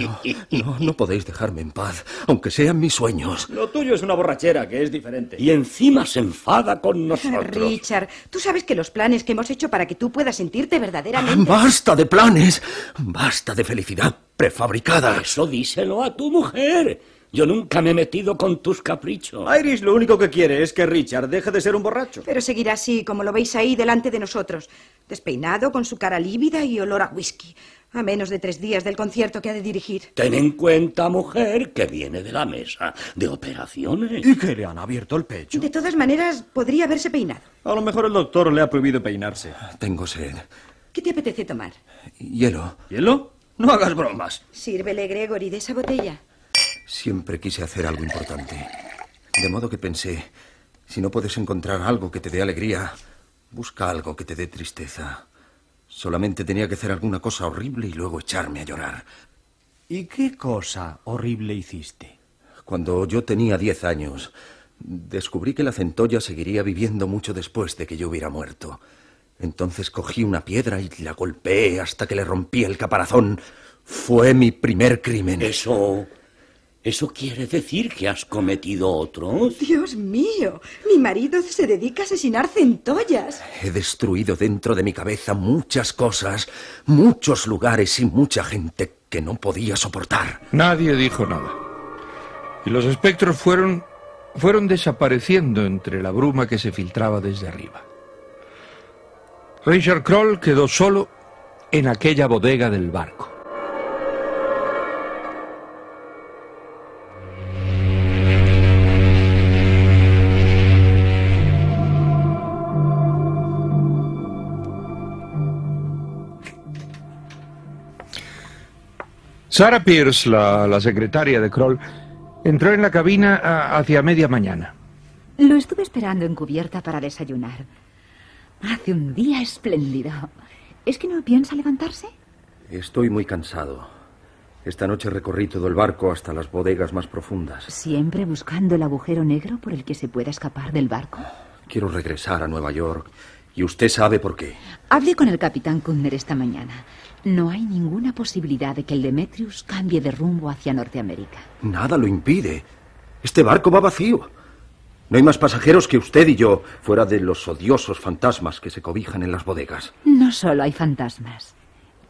No, no podéis dejarme en paz, aunque sean mis sueños.
Lo tuyo es una borrachera, que es diferente.
Y encima se enfada con nosotros.
Richard, tú sabes que los planes que hemos hecho para que tú puedas sentirte verdaderamente...
¡Basta de planes! ¡Basta de felicidad prefabricada!
Eso díselo a tu mujer. Yo nunca me he metido con tus caprichos.
Iris lo único que quiere es que Richard deje de ser un borracho.
Pero seguirá así, como lo veis ahí delante de nosotros. Despeinado, con su cara lívida y olor a whisky. A menos de tres días del concierto que ha de dirigir.
Ten en cuenta, mujer, que viene de la mesa de operaciones.
¿Y que le han abierto el pecho?
De todas maneras, podría haberse peinado.
A lo mejor el doctor le ha prohibido peinarse.
Tengo sed.
¿Qué te apetece tomar?
Hielo.
¿Hielo? No hagas bromas.
Sírvele, Gregory, de esa botella.
Siempre quise hacer algo importante. De modo que pensé, si no puedes encontrar algo que te dé alegría, busca algo que te dé tristeza. Solamente tenía que hacer alguna cosa horrible y luego echarme a llorar.
¿Y qué cosa horrible hiciste?
Cuando yo tenía diez años, descubrí que la centolla seguiría viviendo mucho después de que yo hubiera muerto. Entonces cogí una piedra y la golpeé hasta que le rompí el caparazón. Fue mi primer crimen.
Eso. ¿Eso quiere decir que has cometido otro?
Dios mío, mi marido se dedica a asesinar centollas.
He destruido dentro de mi cabeza muchas cosas, muchos lugares y mucha gente que no podía soportar.
Nadie dijo nada. Y los espectros fueron fueron desapareciendo entre la bruma que se filtraba desde arriba. Richard Kroll quedó solo en aquella bodega del barco. Sarah Pierce, la, la secretaria de Kroll, entró en la cabina a- hacia media mañana.
Lo estuve esperando en cubierta para desayunar. Hace un día espléndido. ¿Es que no piensa levantarse?
Estoy muy cansado. Esta noche recorrí todo el barco hasta las bodegas más profundas.
Siempre buscando el agujero negro por el que se pueda escapar del barco.
Quiero regresar a Nueva York. Y usted sabe por qué.
Hablé con el capitán Kuntner esta mañana. No hay ninguna posibilidad de que el Demetrius cambie de rumbo hacia Norteamérica.
Nada lo impide. Este barco va vacío. No hay más pasajeros que usted y yo, fuera de los odiosos fantasmas que se cobijan en las bodegas.
No solo hay fantasmas.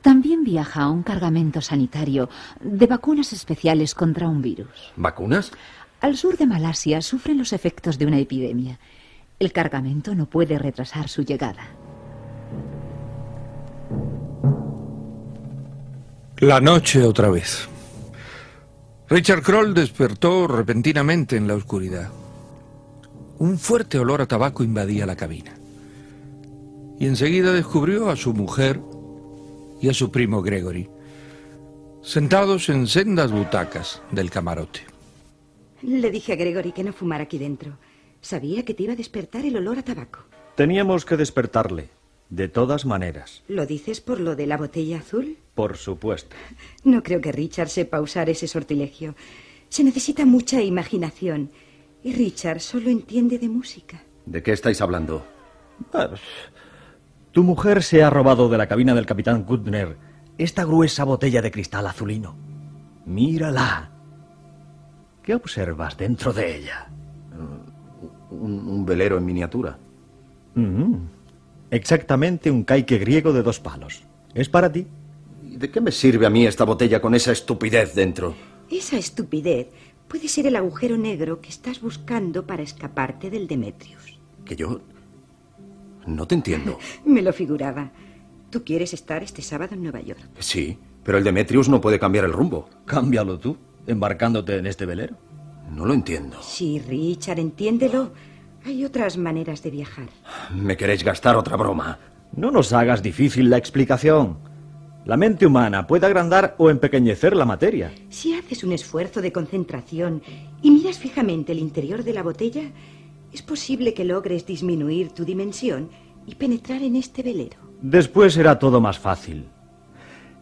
También viaja un cargamento sanitario de vacunas especiales contra un virus.
¿Vacunas?
Al sur de Malasia sufren los efectos de una epidemia. El cargamento no puede retrasar su llegada.
La noche otra vez. Richard Kroll despertó repentinamente en la oscuridad. Un fuerte olor a tabaco invadía la cabina. Y enseguida descubrió a su mujer y a su primo Gregory, sentados en sendas butacas del camarote.
Le dije a Gregory que no fumara aquí dentro. Sabía que te iba a despertar el olor a tabaco.
Teníamos que despertarle. De todas maneras.
¿Lo dices por lo de la botella azul?
Por supuesto.
No creo que Richard sepa usar ese sortilegio. Se necesita mucha imaginación. Y Richard solo entiende de música.
¿De qué estáis hablando?
Ah, Tu mujer se ha robado de la cabina del capitán Kuttner esta gruesa botella de cristal azulino. Mírala. ¿Qué observas dentro de ella?
Un, un velero en miniatura.
Mm, Exactamente un caique griego de dos palos. ¿Es para ti?
¿Y ¿De qué me sirve a mí esta botella con esa estupidez dentro?
Esa estupidez puede ser el agujero negro que estás buscando para escaparte del Demetrius.
Que yo... No te entiendo.
Me lo figuraba. Tú quieres estar este sábado en Nueva York.
Sí, pero el Demetrius no puede cambiar el rumbo.
Cámbialo tú, embarcándote en este velero.
No lo entiendo.
Sí, Richard, entiéndelo. Hay otras maneras de viajar.
Me queréis gastar otra broma.
No nos hagas difícil la explicación. La mente humana puede agrandar o empequeñecer la materia.
Si haces un esfuerzo de concentración y miras fijamente el interior de la botella, es posible que logres disminuir tu dimensión y penetrar en este velero.
Después será todo más fácil.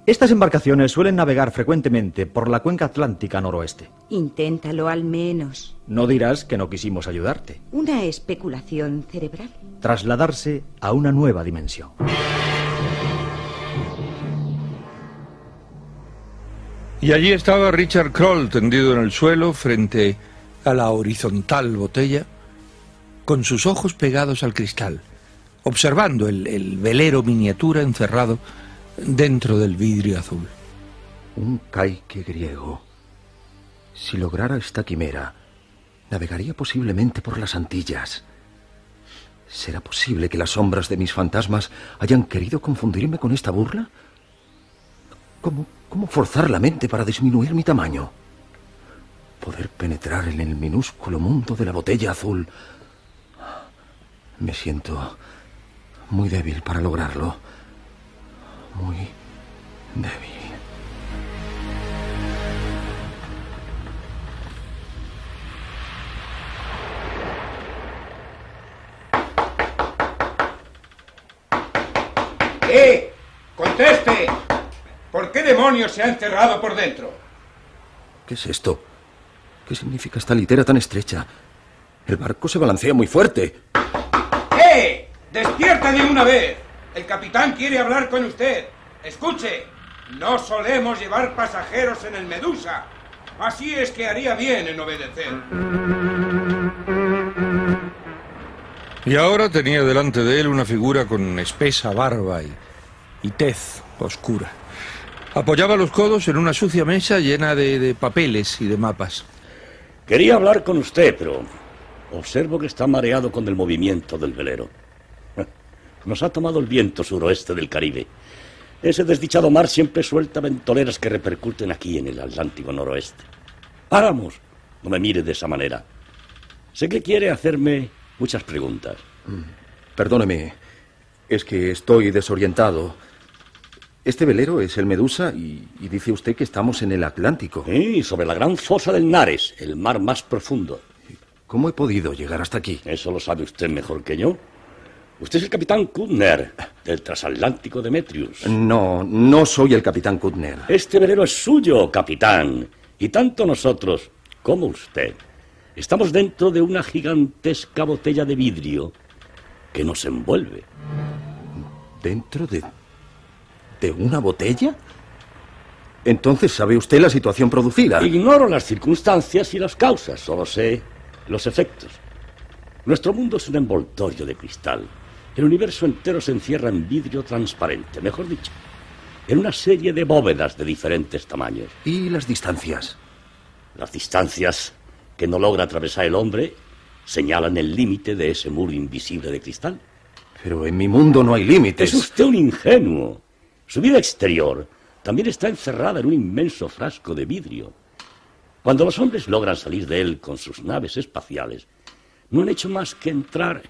Estas embarcaciones suelen navegar frecuentemente por la cuenca atlántica noroeste.
Inténtalo al menos.
No dirás que no quisimos ayudarte.
Una especulación cerebral.
Trasladarse a una nueva dimensión.
Y allí estaba Richard Kroll tendido en el suelo frente a la horizontal botella, con sus ojos pegados al cristal, observando el, el velero miniatura encerrado dentro del vidrio azul.
Un caique griego. Si lograra esta quimera, navegaría posiblemente por las Antillas. ¿Será posible que las sombras de mis fantasmas hayan querido confundirme con esta burla? ¿Cómo, cómo forzar la mente para disminuir mi tamaño? Poder penetrar en el minúsculo mundo de la botella azul. Me siento muy débil para lograrlo. Muy débil.
¿Qué?
¡Conteste! ¿Por qué demonios se ha encerrado por dentro?
¿Qué es esto? ¿Qué significa esta litera tan estrecha? El barco se balancea muy fuerte.
¡Eh! ¡Despierta de una vez! El capitán quiere hablar con usted. Escuche, no solemos llevar pasajeros en el Medusa. Así es que haría bien en obedecer.
Y ahora tenía delante de él una figura con espesa barba y, y tez oscura. Apoyaba los codos en una sucia mesa llena de, de papeles y de mapas.
Quería hablar con usted, pero observo que está mareado con el movimiento del velero. Nos ha tomado el viento suroeste del Caribe. Ese desdichado mar siempre suelta ventoleras que repercuten aquí en el Atlántico noroeste. Páramos. No me mire de esa manera. Sé que quiere hacerme muchas preguntas.
Perdóneme, es que estoy desorientado. Este velero es el Medusa y, y dice usted que estamos en el Atlántico.
Sí, sobre la gran fosa del Nares, el mar más profundo.
¿Cómo he podido llegar hasta aquí?
Eso lo sabe usted mejor que yo. Usted es el capitán Kutner, del transatlántico Demetrius.
No, no soy el capitán Kutner.
Este velero es suyo, capitán. Y tanto nosotros como usted estamos dentro de una gigantesca botella de vidrio que nos envuelve.
¿Dentro de... de una botella? Entonces, ¿sabe usted la situación producida?
Ignoro las circunstancias y las causas, solo sé los efectos. Nuestro mundo es un envoltorio de cristal. El universo entero se encierra en vidrio transparente, mejor dicho, en una serie de bóvedas de diferentes tamaños.
¿Y las distancias?
Las distancias que no logra atravesar el hombre señalan el límite de ese muro invisible de cristal.
Pero en mi mundo no hay límites.
Es usted un ingenuo. Su vida exterior también está encerrada en un inmenso frasco de vidrio. Cuando los hombres logran salir de él con sus naves espaciales, no han hecho más que entrar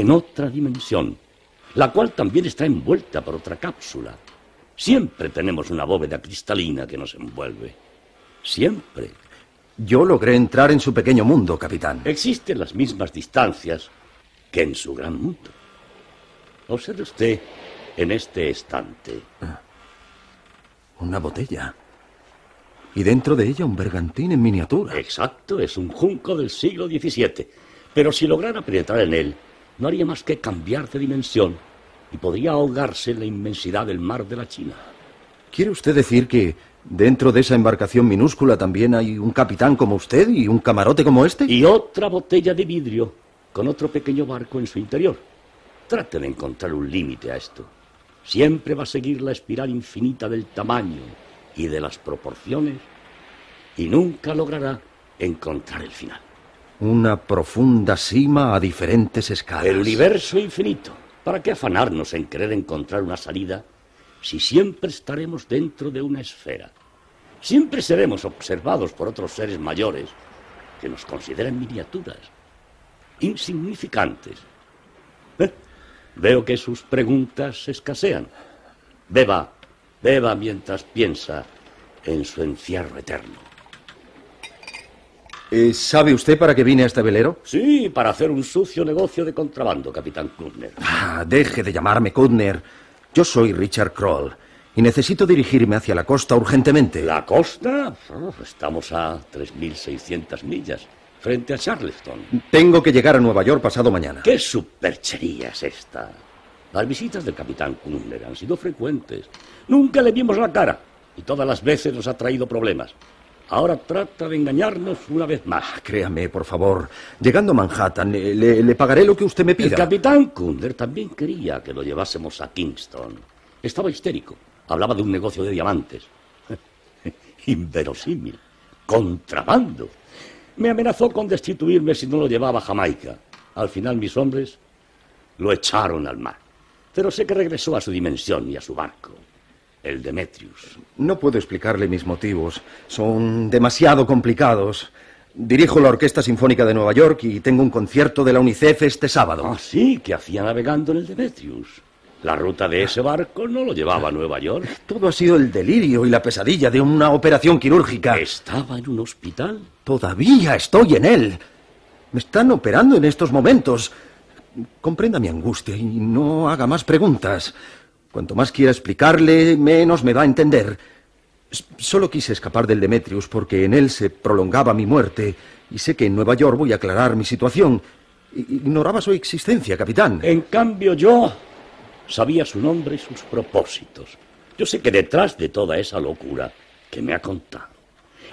en otra dimensión, la cual también está envuelta por otra cápsula. Siempre tenemos una bóveda cristalina que nos envuelve. Siempre.
Yo logré entrar en su pequeño mundo, capitán.
Existen las mismas distancias que en su gran mundo. Observe usted en este estante.
Una botella. Y dentro de ella un bergantín en miniatura.
Exacto, es un junco del siglo XVII. Pero si lograra penetrar en él, no haría más que cambiar de dimensión y podría ahogarse en la inmensidad del mar de la China.
¿Quiere usted decir que dentro de esa embarcación minúscula también hay un capitán como usted y un camarote como este?
Y otra botella de vidrio con otro pequeño barco en su interior. Trate de encontrar un límite a esto. Siempre va a seguir la espiral infinita del tamaño y de las proporciones y nunca logrará encontrar el final.
Una profunda cima a diferentes escalas.
El universo infinito. ¿Para qué afanarnos en querer encontrar una salida si siempre estaremos dentro de una esfera? Siempre seremos observados por otros seres mayores que nos consideran miniaturas, insignificantes. ¿Eh? Veo que sus preguntas escasean. Beba, beba mientras piensa en su encierro eterno.
Eh, ¿Sabe usted para qué vine a este velero?
Sí, para hacer un sucio negocio de contrabando, capitán Kutner.
Ah, deje de llamarme Kutner. Yo soy Richard Kroll y necesito dirigirme hacia la costa urgentemente.
¿La costa? Oh, estamos a 3.600 millas, frente a Charleston.
Tengo que llegar a Nueva York pasado mañana.
¿Qué superchería es esta? Las visitas del capitán Kutner han sido frecuentes. Nunca le vimos la cara y todas las veces nos ha traído problemas. Ahora trata de engañarnos una vez más.
Ah, créame, por favor. Llegando a Manhattan, le, le, le pagaré lo que usted me pida.
El capitán Kunder también quería que lo llevásemos a Kingston. Estaba histérico. Hablaba de un negocio de diamantes. Inverosímil. Contrabando. Me amenazó con destituirme si no lo llevaba a Jamaica. Al final mis hombres lo echaron al mar. Pero sé que regresó a su dimensión y a su barco el Demetrius.
No puedo explicarle mis motivos. Son demasiado complicados. Dirijo la Orquesta Sinfónica de Nueva York y tengo un concierto de la UNICEF este sábado.
Ah, sí, que hacía navegando en el Demetrius. La ruta de ese barco no lo llevaba a Nueva York.
Todo ha sido el delirio y la pesadilla de una operación quirúrgica.
¿Estaba en un hospital?
Todavía estoy en él. Me están operando en estos momentos. Comprenda mi angustia y no haga más preguntas. Cuanto más quiera explicarle, menos me va a entender. Solo quise escapar del Demetrius porque en él se prolongaba mi muerte y sé que en Nueva York voy a aclarar mi situación. Ignoraba su existencia, capitán.
En cambio yo sabía su nombre y sus propósitos. Yo sé que detrás de toda esa locura que me ha contado,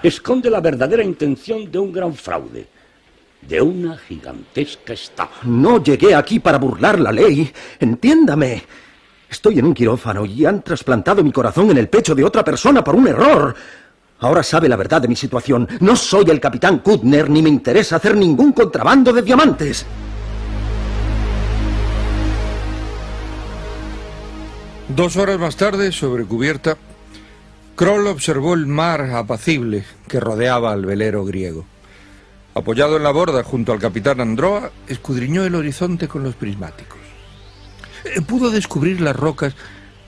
esconde la verdadera intención de un gran fraude, de una gigantesca estafa.
No llegué aquí para burlar la ley. Entiéndame. Estoy en un quirófano y han trasplantado mi corazón en el pecho de otra persona por un error. Ahora sabe la verdad de mi situación. No soy el capitán Kutner ni me interesa hacer ningún contrabando de diamantes.
Dos horas más tarde, sobre cubierta, Kroll observó el mar apacible que rodeaba al velero griego. Apoyado en la borda junto al capitán Androa, escudriñó el horizonte con los prismáticos. Eh, Pudo descubrir las rocas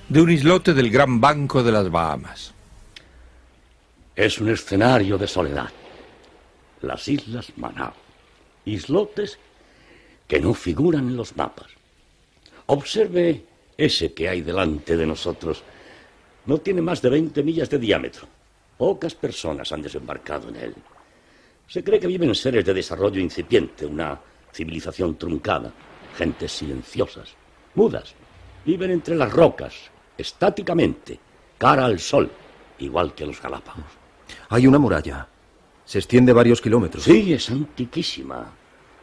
de un islote del Gran Banco de las Bahamas.
Es un escenario de soledad. Las Islas Manao. Islotes que no figuran en los mapas. Observe ese que hay delante de nosotros. No tiene más de 20 millas de diámetro. Pocas personas han desembarcado en él. Se cree que viven seres de desarrollo incipiente, una civilización truncada, gentes silenciosas, mudas. Viven entre las rocas, estáticamente, cara al sol, igual que los Galápagos.
Hay una muralla. Se extiende varios kilómetros.
Sí, es antiquísima.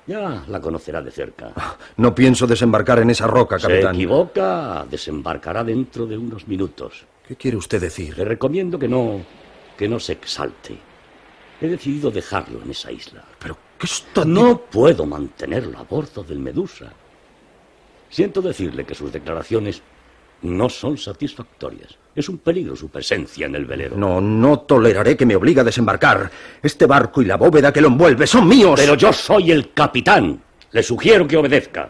Ya la conocerá de cerca.
No pienso desembarcar en esa roca,
Se
capitán.
equivoca, desembarcará dentro de unos minutos.
¿Qué quiere usted decir?
Le recomiendo que no, que no se exalte. He decidido dejarlo en esa isla.
Pero ¿qué está
No puedo mantenerlo a bordo del Medusa. Siento decirle que sus declaraciones no son satisfactorias. Es un peligro su presencia en el velero.
No, no toleraré que me obligue a desembarcar. Este barco y la bóveda que lo envuelve son míos.
Pero yo soy el capitán. Le sugiero que obedezca.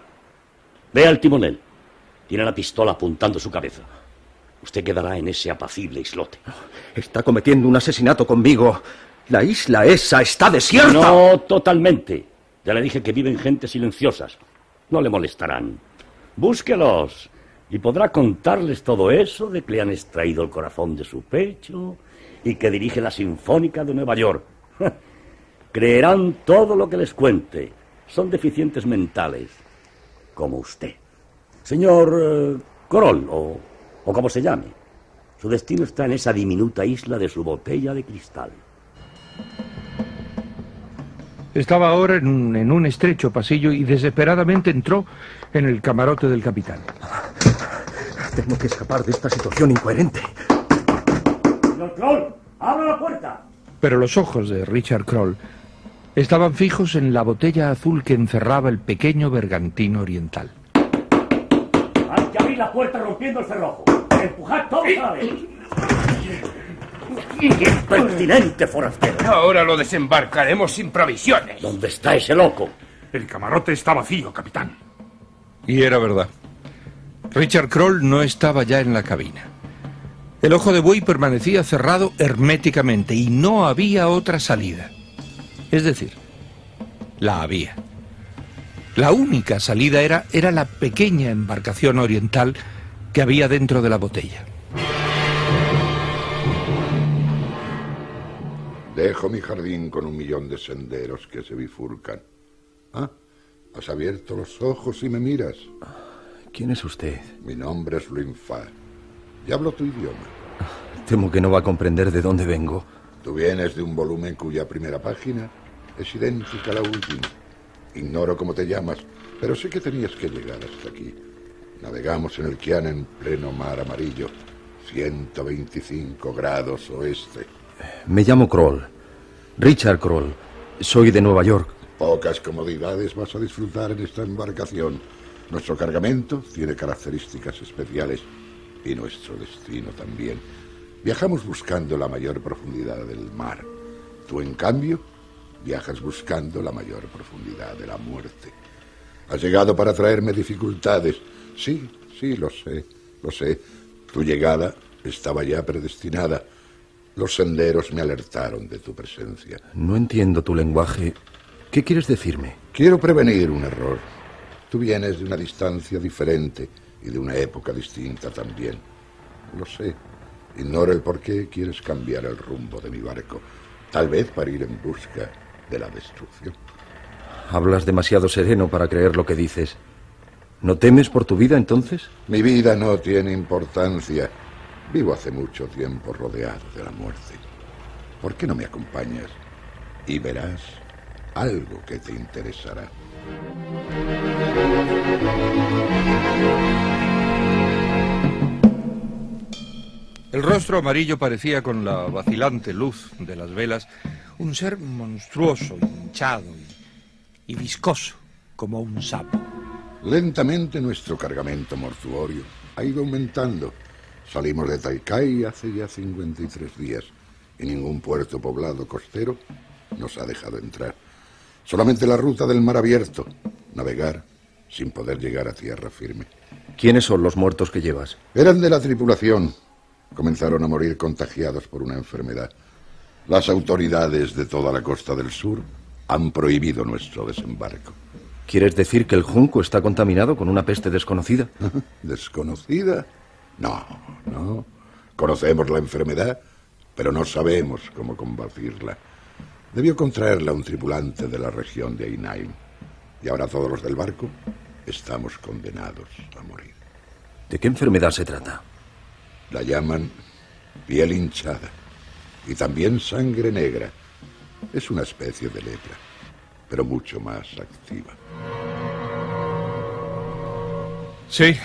Vea el timonel. Tiene la pistola apuntando su cabeza. Usted quedará en ese apacible islote.
Está cometiendo un asesinato conmigo. La isla esa está desierta.
No totalmente. Ya le dije que viven gentes silenciosas. No le molestarán. Búsquelos y podrá contarles todo eso de que le han extraído el corazón de su pecho y que dirige la Sinfónica de Nueva York. Creerán todo lo que les cuente. Son deficientes mentales, como usted. Señor eh, Corol, o, o como se llame. Su destino está en esa diminuta isla de su botella de cristal.
Estaba ahora en un, en un estrecho pasillo y desesperadamente entró en el camarote del capitán.
Tengo que escapar de esta situación incoherente.
Señor Kroll, abra la puerta.
Pero los ojos de Richard Kroll estaban fijos en la botella azul que encerraba el pequeño bergantino oriental.
Hay que abrir la puerta rompiendo el cerrojo. Empujad todos a la vez. ¡Impertinente, forastero!
Ahora lo desembarcaremos sin provisiones.
¿Dónde está ese loco?
El camarote está vacío, capitán.
Y era verdad. Richard Kroll no estaba ya en la cabina. El ojo de buey permanecía cerrado herméticamente y no había otra salida. Es decir, la había. La única salida era, era la pequeña embarcación oriental que había dentro de la botella.
Dejo mi jardín con un millón de senderos que se bifurcan. ¿Ah? Has abierto los ojos y me miras.
¿Quién es usted?
Mi nombre es Luinfa. Y hablo tu idioma.
Temo que no va a comprender de dónde vengo.
Tú vienes de un volumen cuya primera página es idéntica a la última. Ignoro cómo te llamas, pero sé que tenías que llegar hasta aquí. Navegamos en el Kian en pleno mar amarillo, 125 grados oeste.
Me llamo Kroll. Richard Kroll. Soy de Nueva York.
Pocas comodidades vas a disfrutar en esta embarcación. Nuestro cargamento tiene características especiales y nuestro destino también. Viajamos buscando la mayor profundidad del mar. Tú, en cambio, viajas buscando la mayor profundidad de la muerte. Has llegado para traerme dificultades. Sí, sí, lo sé, lo sé. Tu llegada estaba ya predestinada. Los senderos me alertaron de tu presencia.
No entiendo tu lenguaje. ¿Qué quieres decirme?
Quiero prevenir un error. Tú vienes de una distancia diferente y de una época distinta también. Lo sé. Ignoro el por qué quieres cambiar el rumbo de mi barco. Tal vez para ir en busca de la destrucción.
Hablas demasiado sereno para creer lo que dices. ¿No temes por tu vida entonces?
Mi vida no tiene importancia. Vivo hace mucho tiempo rodeado de la muerte. ¿Por qué no me acompañas? Y verás algo que te interesará.
El rostro amarillo parecía con la vacilante luz de las velas un ser monstruoso, hinchado y, y viscoso, como un sapo.
Lentamente nuestro cargamento mortuorio ha ido aumentando. Salimos de Taikai hace ya 53 días y ningún puerto poblado costero nos ha dejado entrar. Solamente la ruta del mar abierto, navegar sin poder llegar a tierra firme.
¿Quiénes son los muertos que llevas?
Eran de la tripulación. Comenzaron a morir contagiados por una enfermedad. Las autoridades de toda la costa del sur han prohibido nuestro desembarco.
¿Quieres decir que el Junco está contaminado con una peste desconocida?
¿Desconocida? No, no. Conocemos la enfermedad, pero no sabemos cómo combatirla. Debió contraerla un tripulante de la región de Ainaim. Y ahora todos los del barco estamos condenados a morir.
¿De qué enfermedad se trata?
La llaman piel hinchada y también sangre negra. Es una especie de lepra, pero mucho más activa.
Sí.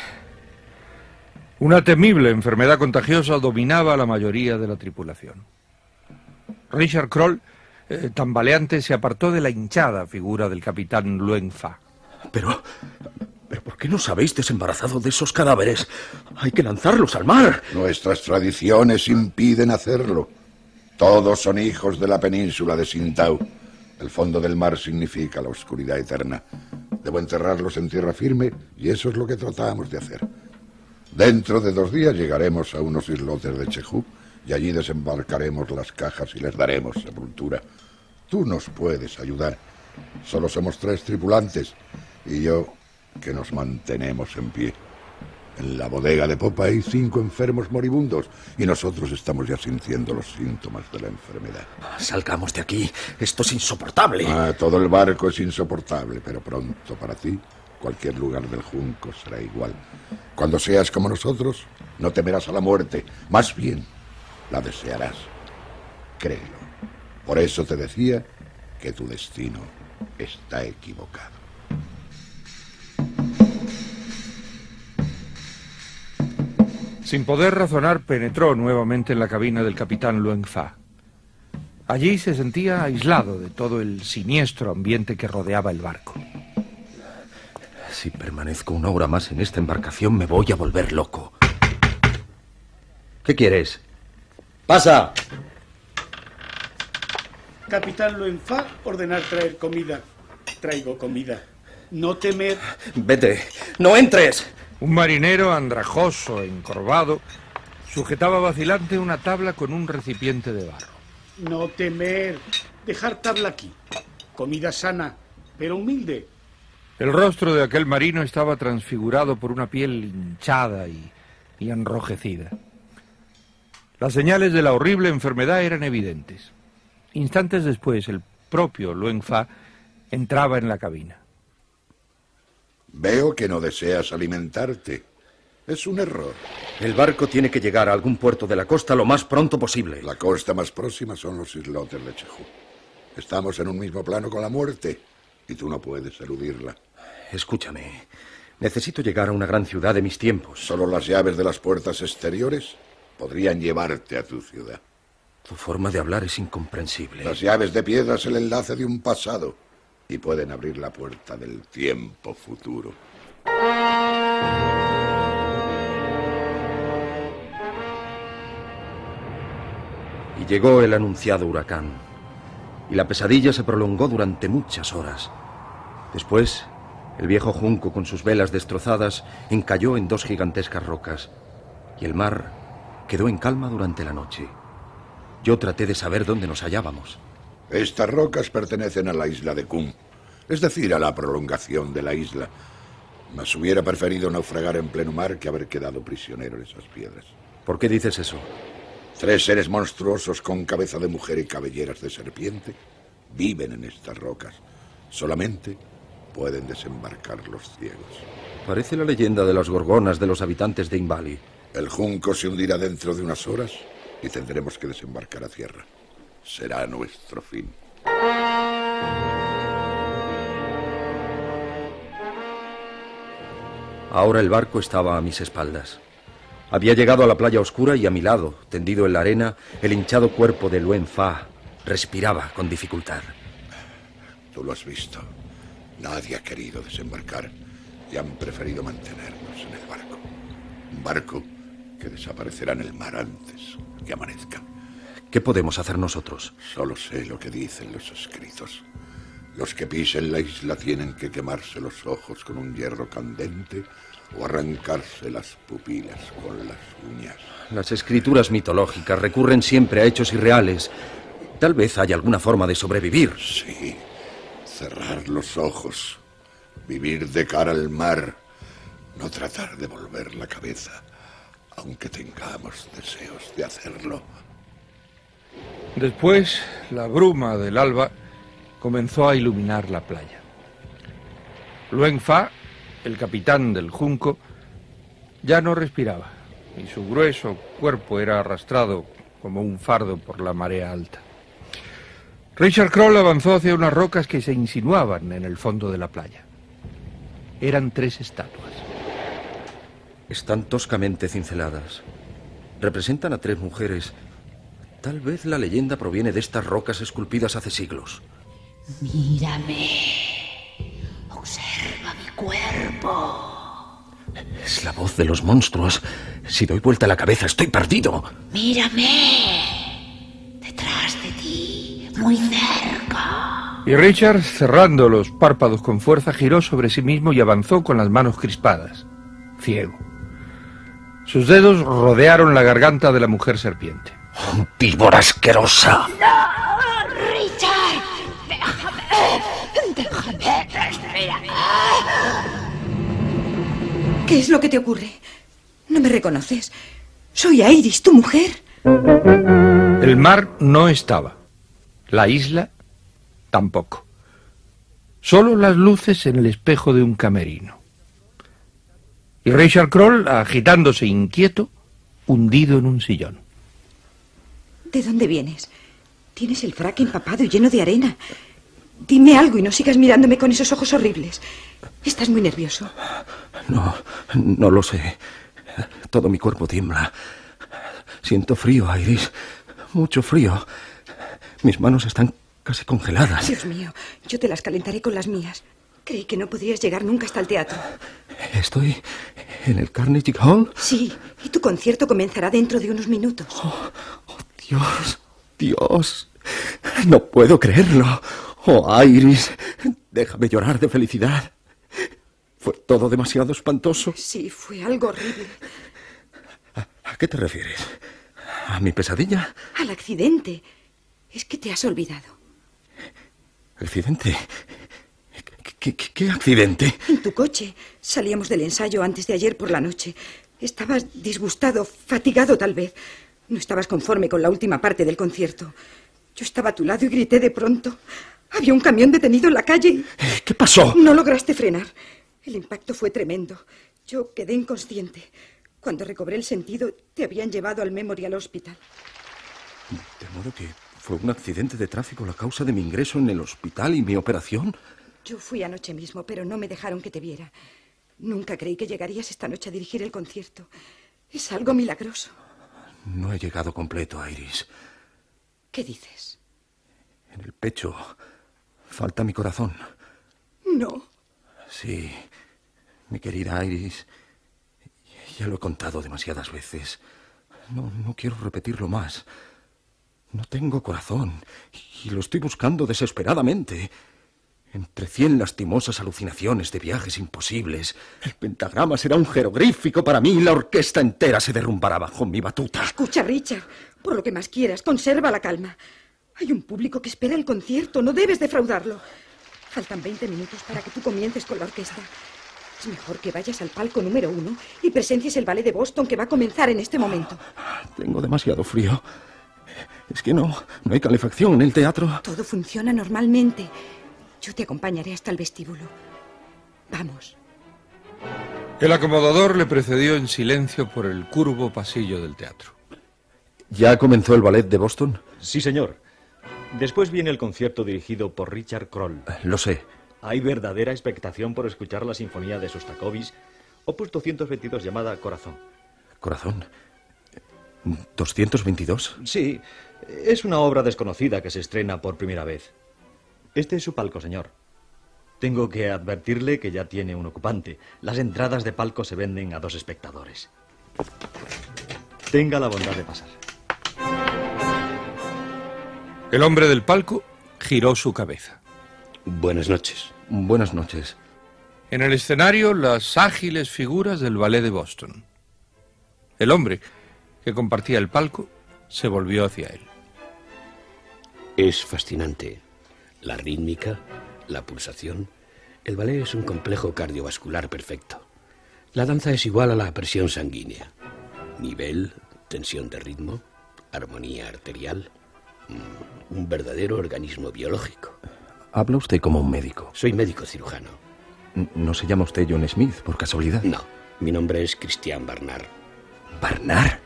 Una temible enfermedad contagiosa dominaba a la mayoría de la tripulación. Richard Kroll, eh, tambaleante, se apartó de la hinchada figura del capitán Luen Fa.
Pero. ¿Pero por qué nos habéis desembarazado de esos cadáveres? Hay que lanzarlos al mar.
Nuestras tradiciones impiden hacerlo. Todos son hijos de la península de Sintau. El fondo del mar significa la oscuridad eterna. Debo enterrarlos en tierra firme y eso es lo que tratamos de hacer. Dentro de dos días llegaremos a unos islotes de Chejú y allí desembarcaremos las cajas y les daremos sepultura. Tú nos puedes ayudar. Solo somos tres tripulantes y yo que nos mantenemos en pie. En la bodega de popa hay cinco enfermos moribundos y nosotros estamos ya sintiendo los síntomas de la enfermedad.
Salgamos de aquí. Esto es insoportable.
Ah, todo el barco es insoportable, pero pronto para ti cualquier lugar del junco será igual. Cuando seas como nosotros, no temerás a la muerte, más bien la desearás. Créelo. Por eso te decía que tu destino está equivocado.
Sin poder razonar, penetró nuevamente en la cabina del capitán Luen Fa. Allí se sentía aislado de todo el siniestro ambiente que rodeaba el barco.
Si permanezco una hora más en esta embarcación, me voy a volver loco. ¿Qué quieres? ¡Pasa!
Capitán Luenfa, ordenar traer comida. Traigo comida. No temer.
Vete. ¡No entres!
Un marinero andrajoso, encorvado, sujetaba vacilante una tabla con un recipiente de barro.
No temer. Dejar tabla aquí. Comida sana, pero humilde.
El rostro de aquel marino estaba transfigurado por una piel hinchada y, y enrojecida. Las señales de la horrible enfermedad eran evidentes. Instantes después, el propio Luen Fa entraba en la cabina.
Veo que no deseas alimentarte. Es un error.
El barco tiene que llegar a algún puerto de la costa lo más pronto posible.
La costa más próxima son los islotes de Chejú. Estamos en un mismo plano con la muerte y tú no puedes eludirla.
Escúchame. Necesito llegar a una gran ciudad de mis tiempos.
Solo las llaves de las puertas exteriores podrían llevarte a tu ciudad.
Tu forma de hablar es incomprensible.
Las llaves de piedra es el enlace de un pasado y pueden abrir la puerta del tiempo futuro.
Y llegó el anunciado huracán. Y la pesadilla se prolongó durante muchas horas. Después, el viejo junco con sus velas destrozadas encalló en dos gigantescas rocas. Y el mar quedó en calma durante la noche. Yo traté de saber dónde nos hallábamos.
Estas rocas pertenecen a la isla de Kum, es decir, a la prolongación de la isla. Mas hubiera preferido naufragar en pleno mar que haber quedado prisionero en esas piedras.
¿Por qué dices eso?
Tres seres monstruosos con cabeza de mujer y cabelleras de serpiente viven en estas rocas. Solamente pueden desembarcar los ciegos.
Parece la leyenda de las gorgonas de los habitantes de Invali.
El junco se hundirá dentro de unas horas y tendremos que desembarcar a tierra. Será nuestro fin.
Ahora el barco estaba a mis espaldas. Había llegado a la playa oscura y a mi lado, tendido en la arena, el hinchado cuerpo de Luen Fa respiraba con dificultad.
Tú lo has visto. Nadie ha querido desembarcar y han preferido mantenernos en el barco. Un barco que desaparecerá en el mar antes que amanezca.
¿Qué podemos hacer nosotros?
Solo sé lo que dicen los escritos. Los que pisen la isla tienen que quemarse los ojos con un hierro candente o arrancarse las pupilas con las uñas.
Las escrituras mitológicas recurren siempre a hechos irreales. Tal vez haya alguna forma de sobrevivir.
Sí. Cerrar los ojos. Vivir de cara al mar. No tratar de volver la cabeza, aunque tengamos deseos de hacerlo.
Después, la bruma del alba comenzó a iluminar la playa. Luen Fa, el capitán del junco, ya no respiraba y su grueso cuerpo era arrastrado como un fardo por la marea alta. Richard Kroll avanzó hacia unas rocas que se insinuaban en el fondo de la playa. Eran tres estatuas.
Están toscamente cinceladas. Representan a tres mujeres. Tal vez la leyenda proviene de estas rocas esculpidas hace siglos.
Mírame. Observa mi cuerpo.
Es la voz de los monstruos. Si doy vuelta la cabeza, estoy perdido.
Mírame. Detrás de ti, muy cerca.
Y Richard, cerrando los párpados con fuerza, giró sobre sí mismo y avanzó con las manos crispadas, ciego. Sus dedos rodearon la garganta de la mujer serpiente.
¡Víbora asquerosa!
¡No, Richard! ¡Déjame! ¡Déjame respirar!
¿Qué es lo que te ocurre? ¿No me reconoces? Soy Iris, tu mujer.
El mar no estaba. La isla tampoco. Solo las luces en el espejo de un camerino. Y Richard Kroll, agitándose inquieto, hundido en un sillón.
¿De dónde vienes? Tienes el frac empapado y lleno de arena. Dime algo y no sigas mirándome con esos ojos horribles. Estás muy nervioso.
No, no lo sé. Todo mi cuerpo tiembla. Siento frío, Iris. Mucho frío. Mis manos están casi congeladas.
Dios mío, yo te las calentaré con las mías. Creí que no podrías llegar nunca hasta el teatro.
¿Estoy en el Carnegie Hall?
Sí, y tu concierto comenzará dentro de unos minutos.
Oh, oh, Dios, Dios. No puedo creerlo. Oh, Iris, déjame llorar de felicidad. ¿Fue todo demasiado espantoso?
Sí, fue algo horrible.
¿A, a qué te refieres? ¿A mi pesadilla?
Al accidente. Es que te has olvidado.
¿Accidente? ¿Qué, qué, qué accidente?
En tu coche. Salíamos del ensayo antes de ayer por la noche. Estabas disgustado, fatigado tal vez. No estabas conforme con la última parte del concierto. Yo estaba a tu lado y grité de pronto. Había un camión detenido en la calle y...
¿Qué pasó?
No lograste frenar. El impacto fue tremendo. Yo quedé inconsciente. Cuando recobré el sentido, te habían llevado al Memorial Hospital.
De modo que fue un accidente de tráfico la causa de mi ingreso en el hospital y mi operación.
Yo fui anoche mismo, pero no me dejaron que te viera. Nunca creí que llegarías esta noche a dirigir el concierto. Es algo milagroso.
No he llegado completo, Iris.
¿Qué dices?
En el pecho falta mi corazón.
No.
Sí, mi querida Iris. Ya lo he contado demasiadas veces. No, no quiero repetirlo más. No tengo corazón y lo estoy buscando desesperadamente. Entre cien lastimosas alucinaciones de viajes imposibles, el pentagrama será un jeroglífico para mí y la orquesta entera se derrumbará bajo mi batuta.
Escucha, Richard, por lo que más quieras, conserva la calma. Hay un público que espera el concierto, no debes defraudarlo. Faltan 20 minutos para que tú comiences con la orquesta. Es mejor que vayas al palco número uno y presencies el ballet de Boston que va a comenzar en este momento.
Tengo demasiado frío. Es que no, no hay calefacción en el teatro.
Todo funciona normalmente. Yo te acompañaré hasta el vestíbulo. Vamos.
El acomodador le precedió en silencio por el curvo pasillo del teatro.
¿Ya comenzó el ballet de Boston?
Sí, señor. Después viene el concierto dirigido por Richard Kroll.
Lo sé.
Hay verdadera expectación por escuchar la sinfonía de Sostakovich, opus 222 llamada Corazón.
¿Corazón? ¿222?
Sí, es una obra desconocida que se estrena por primera vez. Este es su palco, señor. Tengo que advertirle que ya tiene un ocupante. Las entradas de palco se venden a dos espectadores. Tenga la bondad de pasar.
El hombre del palco giró su cabeza.
Buenas noches.
Buenas noches.
En el escenario, las ágiles figuras del ballet de Boston. El hombre, que compartía el palco, se volvió hacia él.
Es fascinante. La rítmica, la pulsación. El ballet es un complejo cardiovascular perfecto. La danza es igual a la presión sanguínea. Nivel, tensión de ritmo, armonía arterial. Mm, Un verdadero organismo biológico.
Habla usted como un médico.
Soy médico cirujano.
¿No se llama usted John Smith, por casualidad?
No, mi nombre es Christian Barnard.
¿Barnard?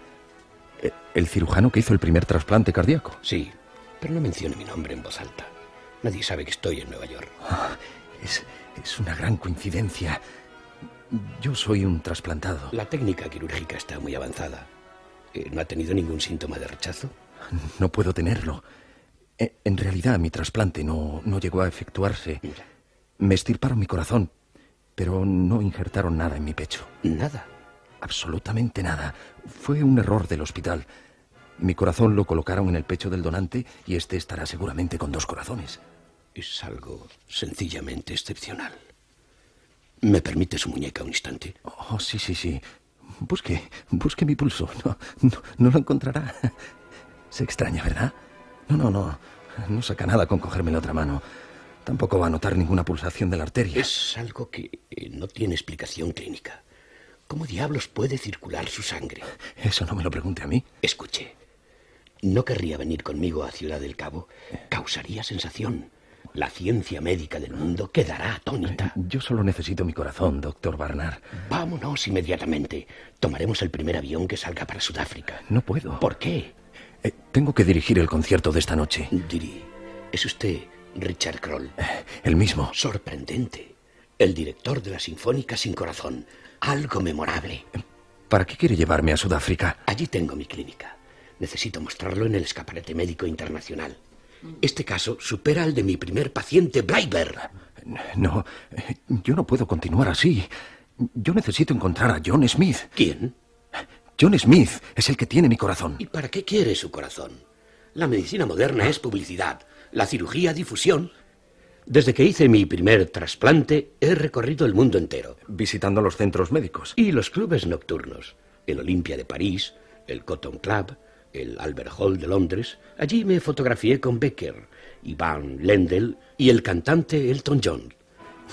Eh, ¿El cirujano que hizo el primer trasplante cardíaco?
Sí, pero no mencione mi nombre en voz alta. Nadie sabe que estoy en Nueva York.
Ah, es, es una gran coincidencia. Yo soy un trasplantado.
La técnica quirúrgica está muy avanzada. Eh, ¿No ha tenido ningún síntoma de rechazo?
No puedo tenerlo. Eh, En realidad, mi trasplante no, no llegó a efectuarse. Me estirparon mi corazón, pero no injertaron nada en mi pecho.
¿Nada?
Absolutamente nada. Fue un error del hospital. Mi corazón lo colocaron en el pecho del donante y este estará seguramente con dos corazones.
Es algo sencillamente excepcional. ¿Me permite su muñeca un instante?
Oh, sí, sí, sí. Busque, busque mi pulso. No, no, no lo encontrará. Se extraña, ¿verdad? No, no, no. No saca nada con cogerme la otra mano. Tampoco va a notar ninguna pulsación de la arteria.
Es algo que eh, no tiene explicación clínica. ¿Cómo diablos puede circular su sangre?
Eso no me lo pregunte a mí.
Escuche. ¿No querría venir conmigo a Ciudad del Cabo? Causaría sensación. La ciencia médica del mundo quedará atónita.
Yo solo necesito mi corazón, doctor Barnard.
Vámonos inmediatamente. Tomaremos el primer avión que salga para Sudáfrica.
No puedo.
¿Por qué?
Eh, tengo que dirigir el concierto de esta noche.
Diri, es usted Richard Kroll.
El mismo.
Sorprendente. El director de la Sinfónica sin Corazón. Algo memorable.
¿Para qué quiere llevarme a Sudáfrica?
Allí tengo mi clínica. Necesito mostrarlo en el escaparate médico internacional. Este caso supera al de mi primer paciente, Bleiber.
No, yo no puedo continuar así. Yo necesito encontrar a John Smith.
¿Quién?
John Smith es el que tiene mi corazón.
¿Y para qué quiere su corazón? La medicina moderna es publicidad, la cirugía difusión. Desde que hice mi primer trasplante, he recorrido el mundo entero.
Visitando los centros médicos.
Y los clubes nocturnos. El Olympia de París, el Cotton Club, el Albert Hall de Londres. Allí me fotografié con Becker, Ivan Lendl y el cantante Elton John.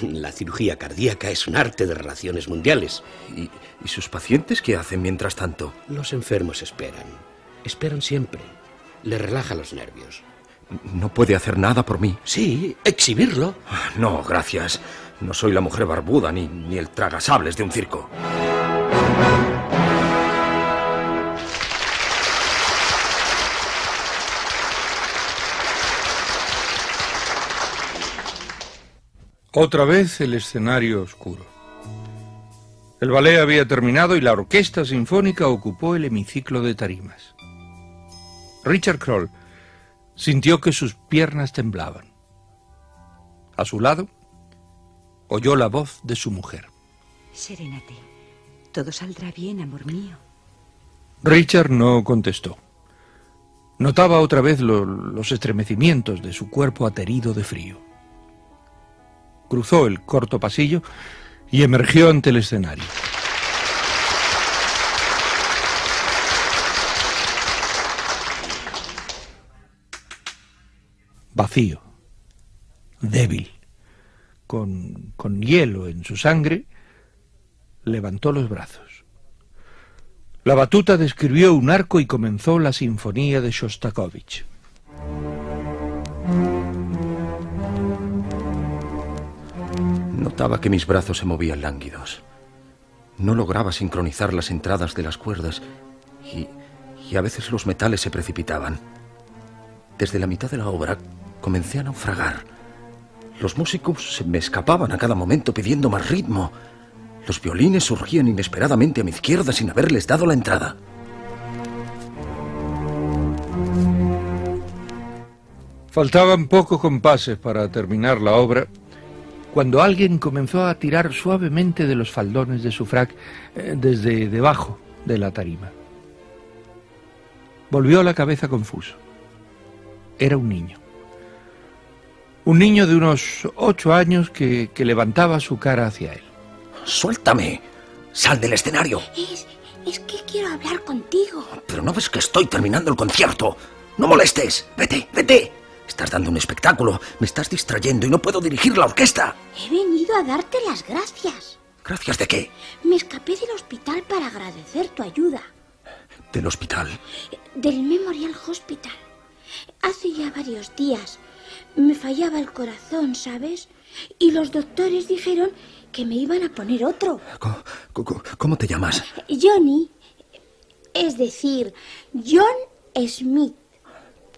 La cirugía cardíaca es un arte de relaciones mundiales.
¿Y, y sus pacientes qué hacen mientras tanto?
Los enfermos esperan. Esperan siempre. Le relaja los nervios.
¿No puede hacer nada por mí?
Sí, exhibirlo.
No, gracias. No soy la mujer barbuda ni, ni el tragasables de un circo.
Otra vez el escenario oscuro. El ballet había terminado y la orquesta sinfónica ocupó el hemiciclo de tarimas. Richard Kroll sintió que sus piernas temblaban. A su lado, oyó la voz de su mujer.
Serénate. Todo saldrá bien, amor mío.
Richard no contestó. Notaba otra vez lo- los estremecimientos de su cuerpo aterido de frío. Cruzó el corto pasillo y emergió ante el escenario. Vacío, débil, con, con hielo en su sangre, levantó los brazos. La batuta describió un arco y comenzó la sinfonía de Shostakovich.
Notaba que mis brazos se movían lánguidos. No lograba sincronizar las entradas de las cuerdas y, y a veces los metales se precipitaban. Desde la mitad de la obra comencé a naufragar. Los músicos se me escapaban a cada momento pidiendo más ritmo. Los violines surgían inesperadamente a mi izquierda sin haberles dado la entrada.
Faltaban pocos compases para terminar la obra cuando alguien comenzó a tirar suavemente de los faldones de su frac eh, desde debajo de la tarima. Volvió la cabeza confuso. Era un niño. Un niño de unos ocho años que, que levantaba su cara hacia él.
¡Suéltame! ¡Sal del escenario!
Es, es que quiero hablar contigo.
Pero no ves que estoy terminando el concierto. No molestes. Vete, vete. Estás dando un espectáculo, me estás distrayendo y no puedo dirigir la orquesta.
He venido a darte las gracias.
¿Gracias de qué?
Me escapé del hospital para agradecer tu ayuda.
¿Del hospital?
Del Memorial Hospital. Hace ya varios días me fallaba el corazón, ¿sabes? Y los doctores dijeron que me iban a poner otro.
¿Cómo, cómo te llamas?
Johnny. Es decir, John Smith.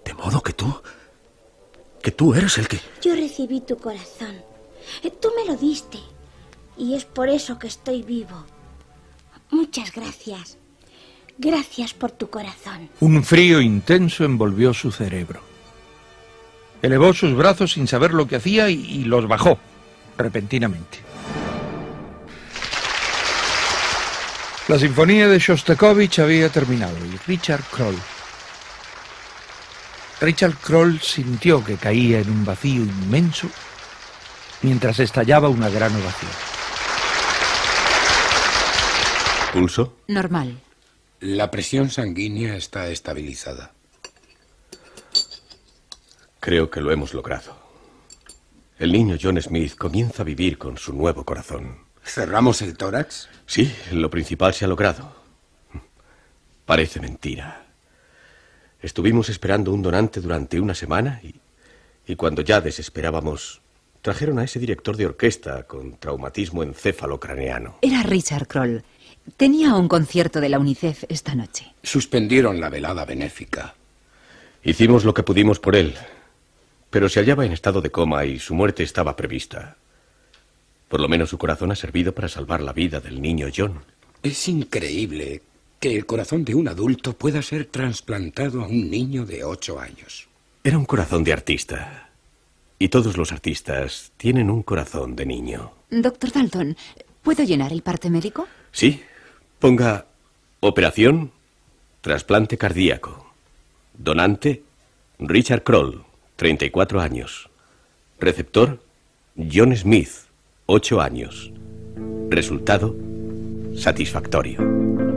¿De modo que tú que tú eres el que...
Yo recibí tu corazón. Tú me lo diste. Y es por eso que estoy vivo. Muchas gracias. Gracias por tu corazón.
Un frío intenso envolvió su cerebro. Elevó sus brazos sin saber lo que hacía y, y los bajó repentinamente. La sinfonía de Shostakovich había terminado y Richard Kroll Richard Kroll sintió que caía en un vacío inmenso mientras estallaba una gran ovación.
¿Pulso?
Normal.
La presión sanguínea está estabilizada.
Creo que lo hemos logrado. El niño John Smith comienza a vivir con su nuevo corazón.
¿Cerramos el tórax?
Sí, lo principal se ha logrado. Parece mentira. Estuvimos esperando un donante durante una semana y, y cuando ya desesperábamos, trajeron a ese director de orquesta con traumatismo encéfalo-craneano.
Era Richard Kroll. Tenía un concierto de la UNICEF esta noche.
Suspendieron la velada benéfica.
Hicimos lo que pudimos por él, pero se hallaba en estado de coma y su muerte estaba prevista. Por lo menos su corazón ha servido para salvar la vida del niño John.
Es increíble que el corazón de un adulto pueda ser trasplantado a un niño de ocho años.
Era un corazón de artista. Y todos los artistas tienen un corazón de niño.
Doctor Dalton, ¿puedo llenar el parte médico?
Sí. Ponga operación, trasplante cardíaco. Donante, Richard Kroll, 34 años. Receptor, John Smith, 8 años. Resultado, satisfactorio.